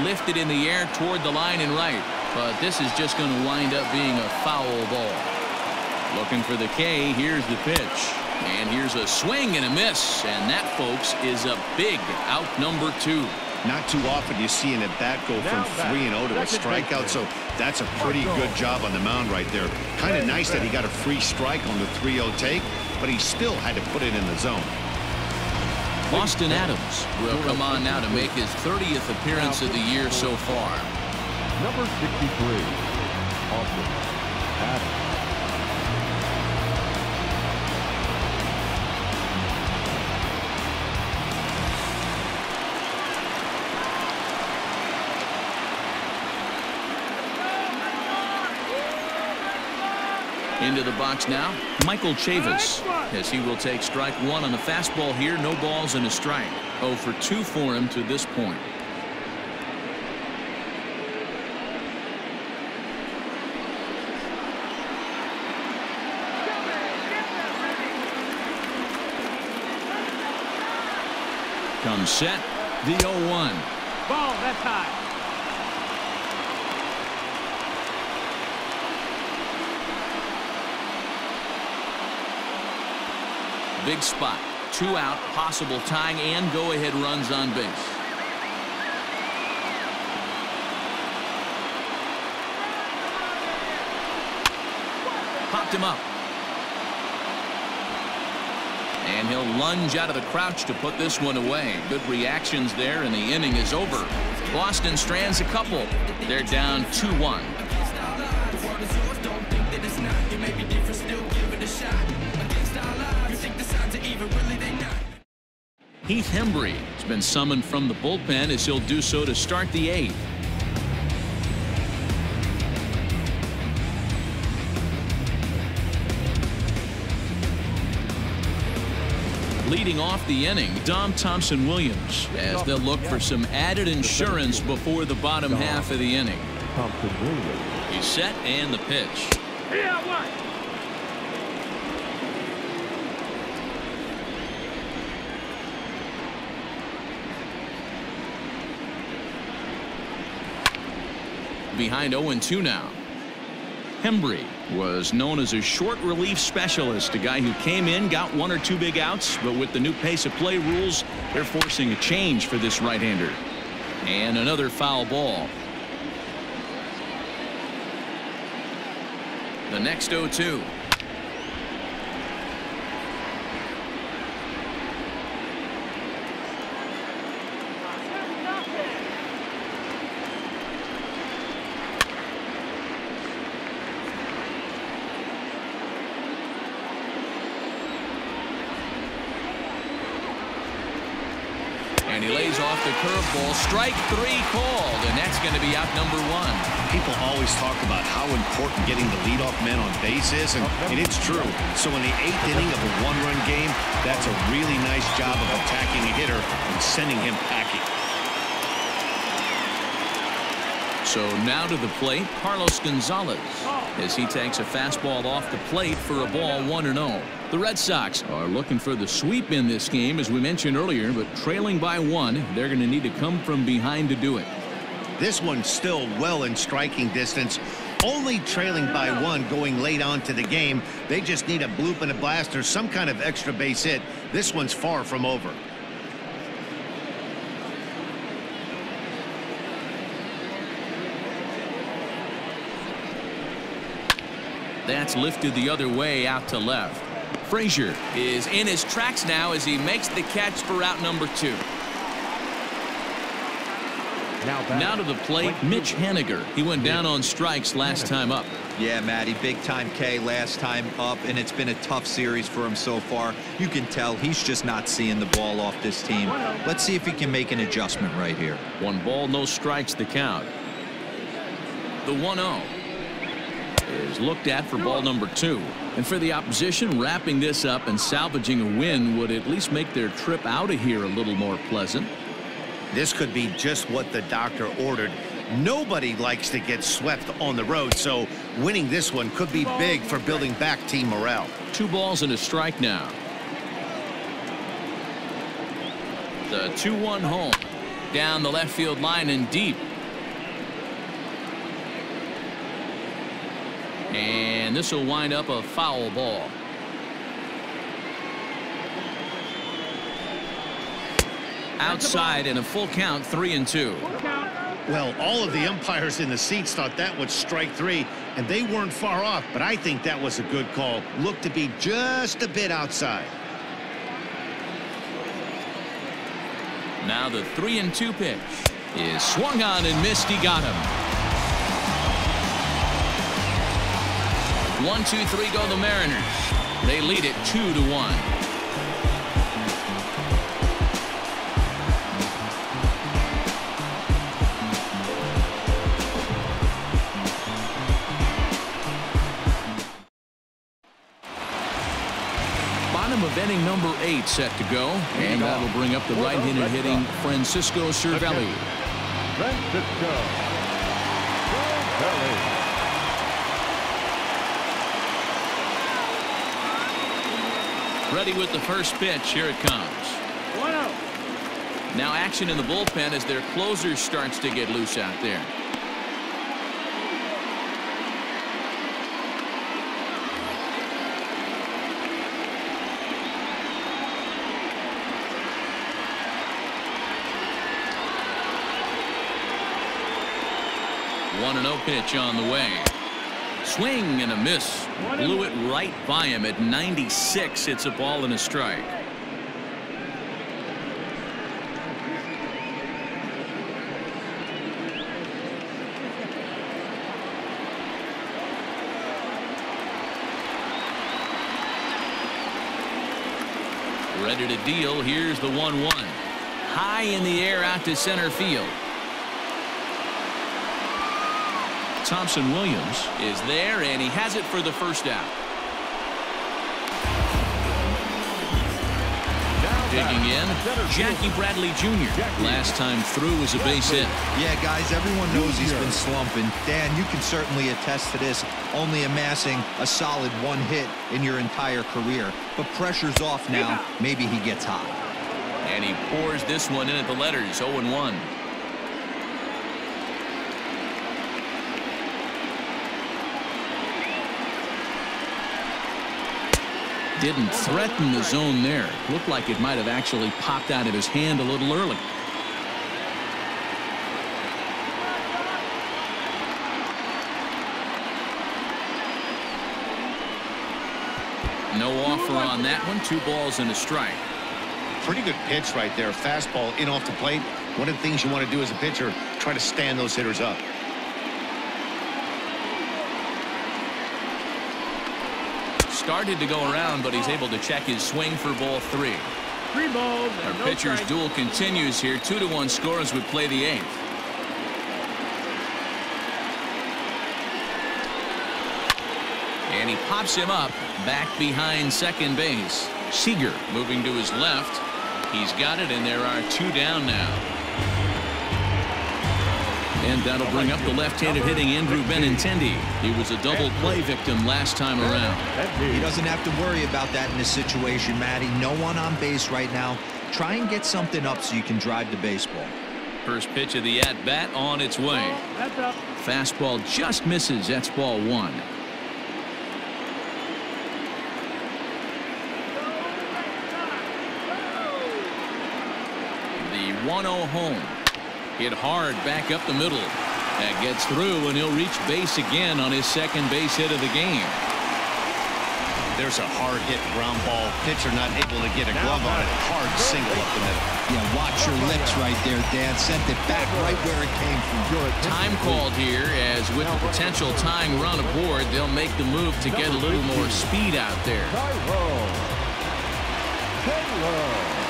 Lifted in the air toward the line and right. But this is just going to wind up being a foul ball. Looking for the K. Here's the pitch. And here's a swing and a miss. And that, folks, is a big out number two. Not too often you see an at-bat go from 3 and 0 to a strikeout, so that's a pretty good job on the mound right there. Kind of nice that he got a free strike on the 3-0 take, but he still had to put it in the zone. Austin Adams will come on now to make his 30th appearance of the year so far. Number 63, Austin Adams. Into the box now, Michael Chavis, as he will take strike one on the fastball here. No balls and a strike. 0 for 2 for him to this point. Comes set, the 0-1. Ball, that's high. Big spot. Two out, possible tying and go-ahead runs on base. Popped him up. And he'll lunge out of the crouch to put this one away. Good reactions there, and the inning is over. Boston strands a couple. They're down 2-1. Heath Hembree has been summoned from the bullpen as he'll do so to start the eighth. Leading off the inning, Dom Thompson Williams as they'll look for some added insurance before the bottom half of the inning. Thompson Williams. He's set and the pitch. Yeah, what? Behind 0-2 now. Hembree was known as a short relief specialist, a guy who came in, got one or two big outs, but with the new pace of play rules, they're forcing a change for this right-hander. And another foul ball. The next 0-2. And he lays off Strike three called, and that's going to be out number one. People always talk about how important getting the leadoff man on base is, and, and it's true. So in the eighth inning of a one-run game, that's a really nice job of attacking a hitter and sending him packing. So now to the plate, Carlos Gonzalez as he takes a fastball off the plate for a ball 1-0. The Red Sox are looking for the sweep in this game, as we mentioned earlier, but trailing by one, they're going to need to come from behind to do it. This one's still well in striking distance. Only trailing by one going late on to the game. They just need a bloop and a blast or some kind of extra base hit. This one's far from over. That's lifted the other way out to left. Frazier is in his tracks now as he makes the catch for out number two. Now, now to the plate, Mitch Haniger. He went down on strikes last time up. Yeah, Matty, big time K last time up, and it's been a tough series for him so far. You can tell he's just not seeing the ball off this team. Let's see if he can make an adjustment right here. One ball, no strikes the count. The 1-0 is looked at for ball number two. And for the opposition, wrapping this up and salvaging a win would at least make their trip out of here a little more pleasant. This could be just what the doctor ordered. Nobody likes to get swept on the road, so winning this one could be big for building back team morale. Two balls and a strike now. The 2-1 home. Down the left field line and deep. And this will wind up a foul ball. Outside and a full count, three and two. Well, all of the umpires in the seats thought that was strike three, and they weren't far off, but I think that was a good call. Looked to be just a bit outside. Now the three and two pitch is swung on and missed. He got him. One, two, three go the Mariners. They lead it two to one. Bottom of inning number eight set to go. And that'll bring up the right-handed hitting Francisco Cervelli. Francisco Cervelli. Ready with the first pitch. Here it comes. Now action in the bullpen as their closer starts to get loose out there. One and 0 pitch on the way. Swing and a miss. Blew it right by him at 96. It's a ball and a strike. Ready to deal. Here's the 1-1. High in the air out to center field. Thompson Williams is there and he has it for the first out. Digging in, Jackie Bradley Jr. Last time through was a base hit. Yeah, guys, everyone knows he's been slumping. Dan, you can certainly attest to this, only amassing a solid one hit in your entire career. But pressure's off now. Maybe he gets hot. And he pours this one in at the letters, 0-1. Didn't threaten the zone there. Looked like it might have actually popped out of his hand a little early. No offer on that one. Two balls and a strike. Pretty good pitch right there. Fastball in off the plate. One of the things you want to do as a pitcher, try to stand those hitters up. Started to go around, but he's able to check his swing for ball three. Three balls Our no pitcher's strikes. duel continues here. Two to one score as we play the eighth. And he pops him up back behind second base. Seager moving to his left. He's got it, and there are two down now. And that'll bring up the left-handed hitting Andrew Benintendi. He was a double play victim last time around. He doesn't have to worry about that in this situation, Matty. No one on base right now. Try and get something up so you can drive the baseball. First pitch of the at-bat on its way. Oh, Fastball just misses. That's ball one. The 1-0 home. Hit hard back up the middle. That gets through, and he'll reach base again on his second base hit of the game. There's a hard hit ground ball. Pitcher not able to get a glove on it. Hard single up the middle. Yeah, watch your lips right there, Dan. Sent it back right where it came from. Time called here as with the potential tying run aboard, they'll make the move to get a little more speed out there. Tyrone Taylor.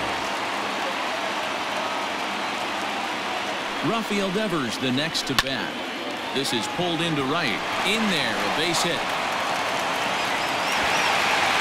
Rafael Devers the next to bat. This is pulled into right. In there, a base hit.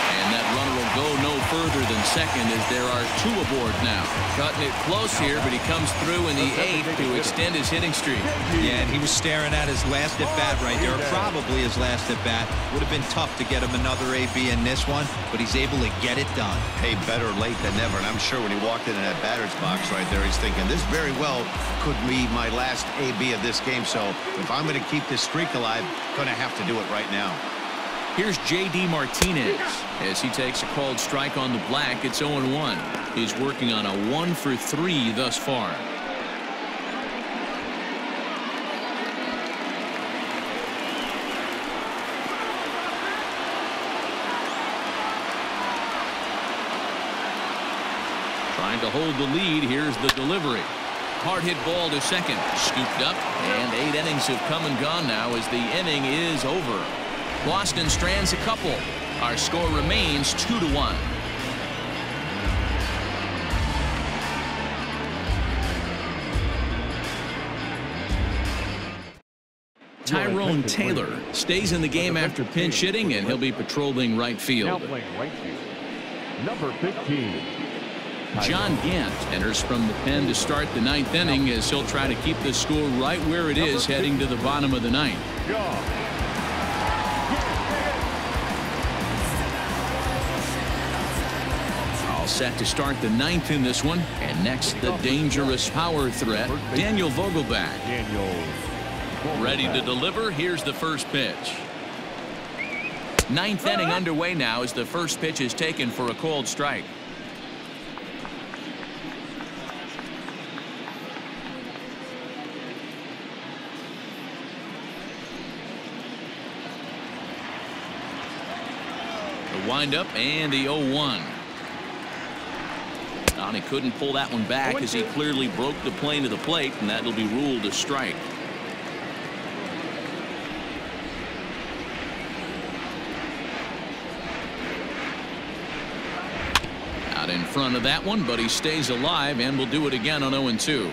And that runner will go no further than second as there are two aboard now. Cutting it close here, but he comes through in the eighth to extend his hitting streak. Yeah, and he was staring at his last at bat right there. Probably his last at bat. Would have been tough to get him another AB in this one, but he's able to get it done. Hey, better late than never. And I'm sure when he walked into that batter's box right there, he's thinking this very well could be my last AB of this game. So if I'm going to keep this streak alive, going to have to do it right now. Here's J.D. Martinez as he takes a called strike on the black. It's 0-1. He's working on a one for three thus far. Trying to hold the lead. Here's the delivery. Hard hit ball to second. Scooped up. And eight innings have come and gone now as the inning is over. Boston strands a couple. Our score remains two to one. Tyrone Taylor stays in the game after pinch hitting, and he'll be patrolling right Now field. playing right field. Number 15. John Gant enters from the pen to start the ninth inning as he'll try to keep the score right where it is heading to the bottom of the ninth. Set to start the ninth in this one. And next, the dangerous power threat, Daniel Vogelbach. Daniel. Ready to deliver. Here's the first pitch. Ninth inning underway now as the first pitch is taken for a cold strike. The windup and the 0-1. Donnie couldn't pull that one back as he clearly broke the plane of the plate, and that'll be ruled a strike. Out in front of that one, but he stays alive and will do it again on 0 2.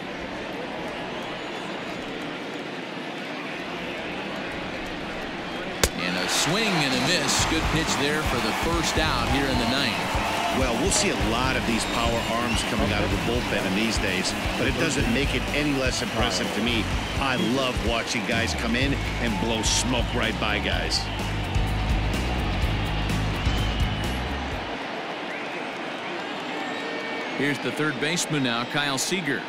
And a swing and a miss. Good pitch there for the first out here in the ninth. Well, we'll see a lot of these power arms coming out of the bullpen in these days, but it doesn't make it any less impressive to me. I love watching guys come in and blow smoke right by guys. Here's the third baseman now, Kyle Seager.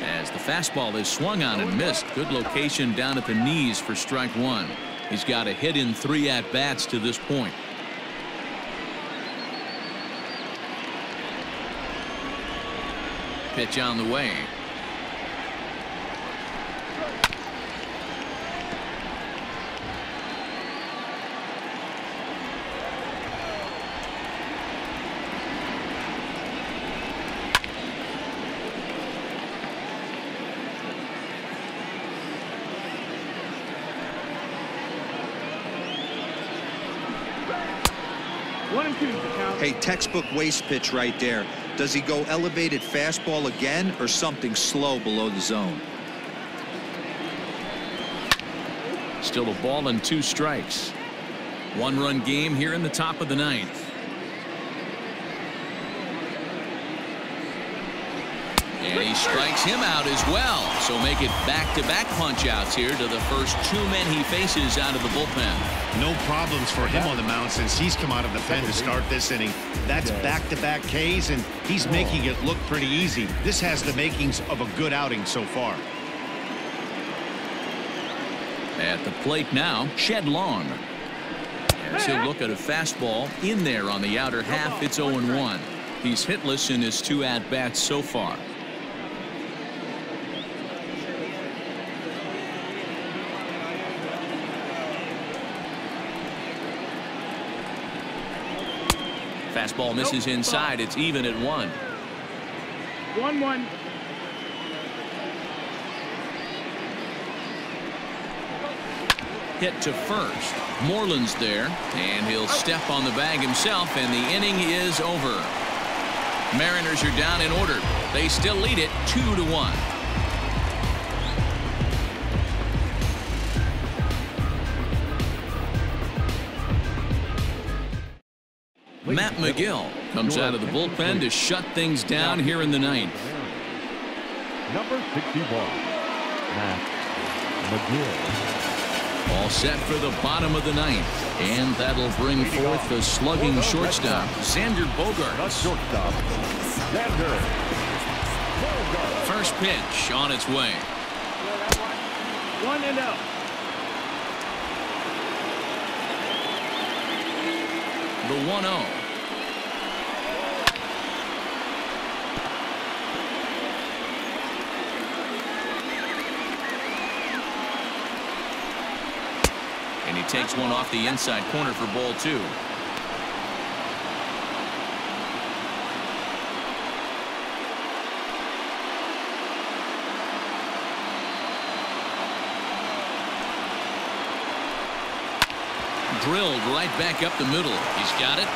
As the fastball is swung on and missed. Good location down at the knees for strike one. He's got a hit in three at bats to this point. Pitch on the way. Textbook waste pitch right there. Does he go elevated fastball again or something slow below the zone? Still a ball and two strikes. One run game here in the top of the ninth. And he strikes him out as well. So make it back-to-back punch-outs here to the first two men he faces out of the bullpen. No problems for him on the mound since he's come out of the pen to start this inning. That's back-to-back -back Ks, and he's oh. making it look pretty easy. This has the makings of a good outing so far. At the plate now, Shed Long. As he'll look at a fastball in there on the outer half, it's 0-1. He's hitless in his two at-bats so far. Fastball misses inside. It's even at one. One one. Hit to first. Moreland's there, and he'll step on the bag himself, and the inning is over. Mariners are down in order. They still lead it two to one. Matt Magill comes out of the bullpen to shut things down here in the ninth. Number 61, Matt Magill. All set for the bottom of the ninth. And that'll bring forth the slugging shortstop, Xander Bogaerts. shortstop, Xander Bogaerts. First pitch on its way. One and out. The 1-0. And he takes one off the inside corner for ball two. Drilled right back up the middle. He's got it.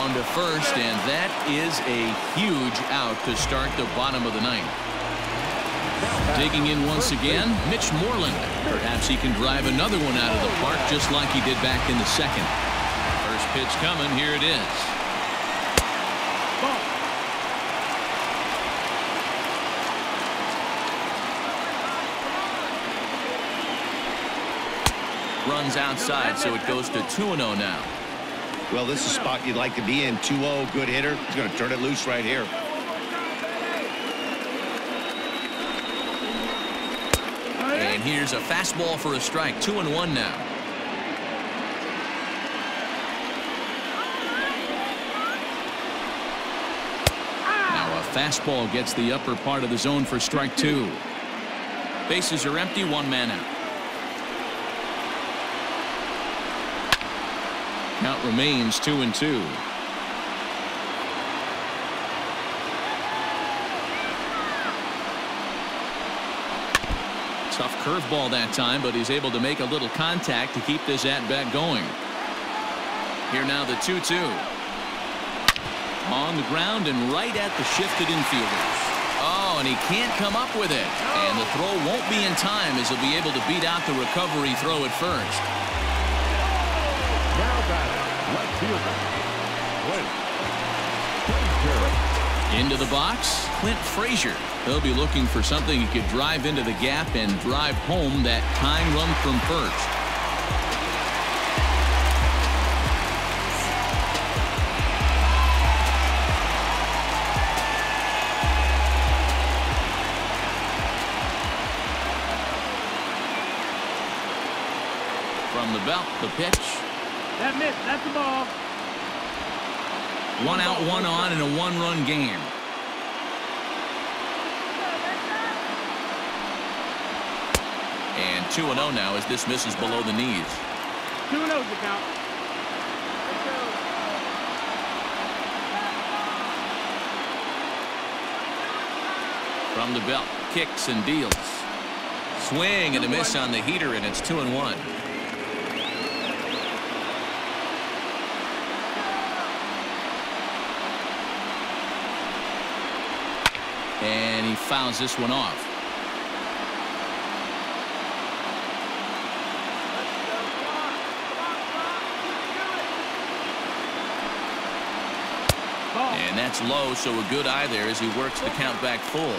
On to first, and that is a huge out to start the bottom of the ninth. Digging in once again, Mitch Moreland. Perhaps he can drive another one out of the park just like he did back in the second. First pitch coming. Here it is. Outside, so it goes to 2-0 now. Well, this is a spot you'd like to be in. 2-0, good hitter. He's going to turn it loose right here. And here's a fastball for a strike. Two and one now. Now a fastball gets the upper part of the zone for strike two. Bases are empty, one man out. Count remains two and two. Tough curveball that time, but he's able to make a little contact to keep this at bat going. Here now the 2 2. On the ground and right at the shifted infielders. Oh, and he can't come up with it. And the throw won't be in time as he'll be able to beat out the recovery throw at first. Into the box, Clint Frazier. He'll be looking for something he could drive into the gap and drive home that tying run from first. From the belt, the pitch. That missed. That's the ball. One out, one on, and a one-run game. And 2-0 now as this misses below the knees. Two and O's the count. From the belt, kicks and deals. Swing and a miss on the heater, and it's 2 and 1. And he fouls this one off. And that's low, so a good eye there as he works the count back full.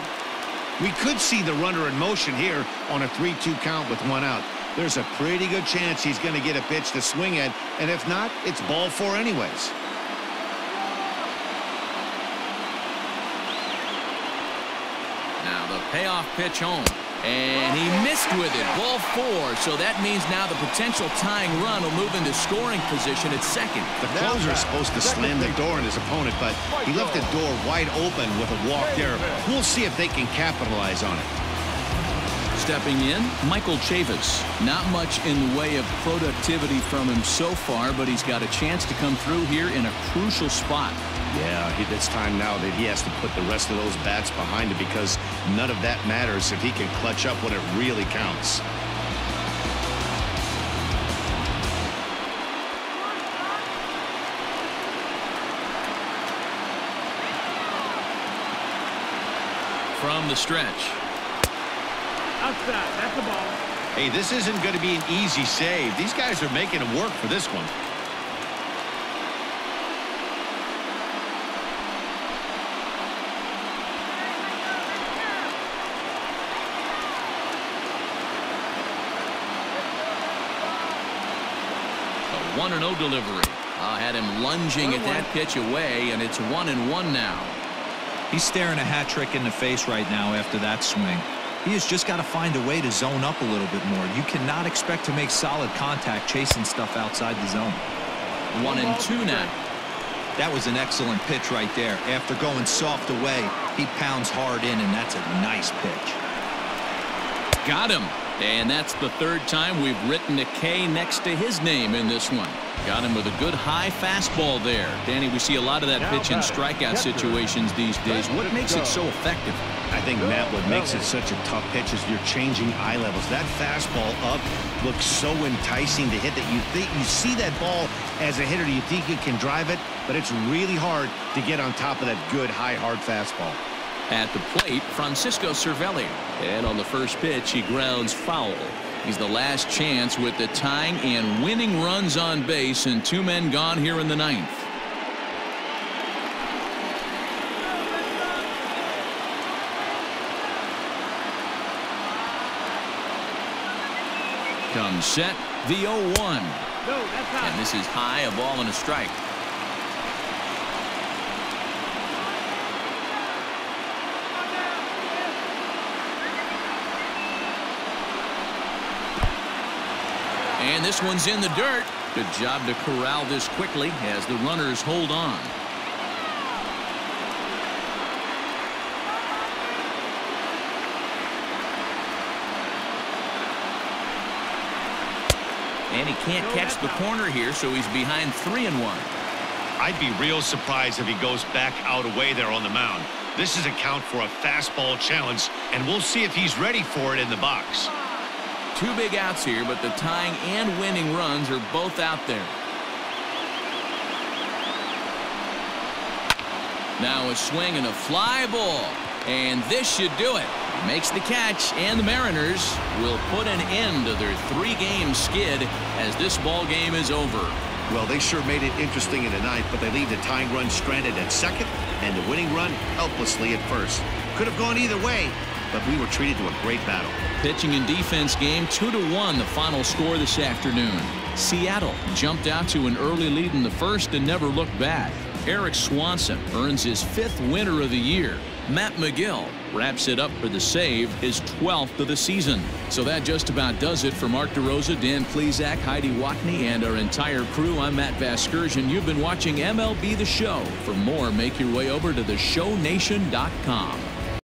We could see the runner in motion here on a 3-2 count with one out. There's a pretty good chance he's going to get a pitch to swing at, and if not, it's ball four anyways. Now the payoff pitch home. And he missed with it. Ball four. So that means now the potential tying run will move into scoring position at second. The closer is supposed to slam the door on his opponent, but he left the door wide open with a walk there. We'll see if they can capitalize on it. Stepping in, Michael Chavis. Not much in the way of productivity from him so far, but he's got a chance to come through here in a crucial spot. Yeah, it's time now that he has to put the rest of those bats behind him because none of that matters if he can clutch up when it really counts. From the stretch. Outside. That's the ball. Hey, this isn't going to be an easy save. These guys are making him work for this one. A 1 0 delivery. I had him lunging at that pitch away, and it's 1 and 1 now. He's staring a hat trick in the face right now after that swing. He has just got to find a way to zone up a little bit more. You cannot expect to make solid contact chasing stuff outside the zone. One and two now. That was an excellent pitch right there. After going soft away, he pounds hard in, and that's a nice pitch. Got him. And that's the third time we've written a K next to his name in this one. Got him with a good high fastball there. Danny, we see a lot of that pitch in strikeout situations these days. What makes it so effective? I think, Matt, what makes it such a tough pitch is you're changing eye levels. That fastball up looks so enticing to hit that you think you see that ball as a hitter, you think you can drive it, but it's really hard to get on top of that good high hard fastball. At the plate, Francisco Cervelli. And on the first pitch, he grounds foul. He's the last chance with the tying and winning runs on base and two men gone here in the ninth. Comes set, the 0-1. And this is high, a ball and a strike. And this one's in the dirt. Good job to corral this quickly as the runners hold on. And he can't catch the corner here, so he's behind three and one. I'd be real surprised if he goes back out away there on the mound. This is a count for a fastball challenge, and we'll see if he's ready for it in the box. Two big outs here, but the tying and winning runs are both out there. Now a swing and a fly ball. And this should do it. Makes the catch, and the Mariners will put an end to their three-game skid as this ball game is over. Well, they sure made it interesting in the ninth, but they leave the tying run stranded at second and the winning run helplessly at first. Could have gone either way, but we were treated to a great battle. Pitching and defense game 2 to 1 the final score this afternoon. Seattle jumped out to an early lead in the first and never looked back. Erik Swanson earns his fifth winner of the year. Matt Magill wraps it up for the save, his 12th of the season. So that just about does it for Mark DeRosa, Dan Plesac, Heidi Watney, and our entire crew. I'm Matt Vasgersian. You've been watching MLB The Show. For more, make your way over to theshownation.com.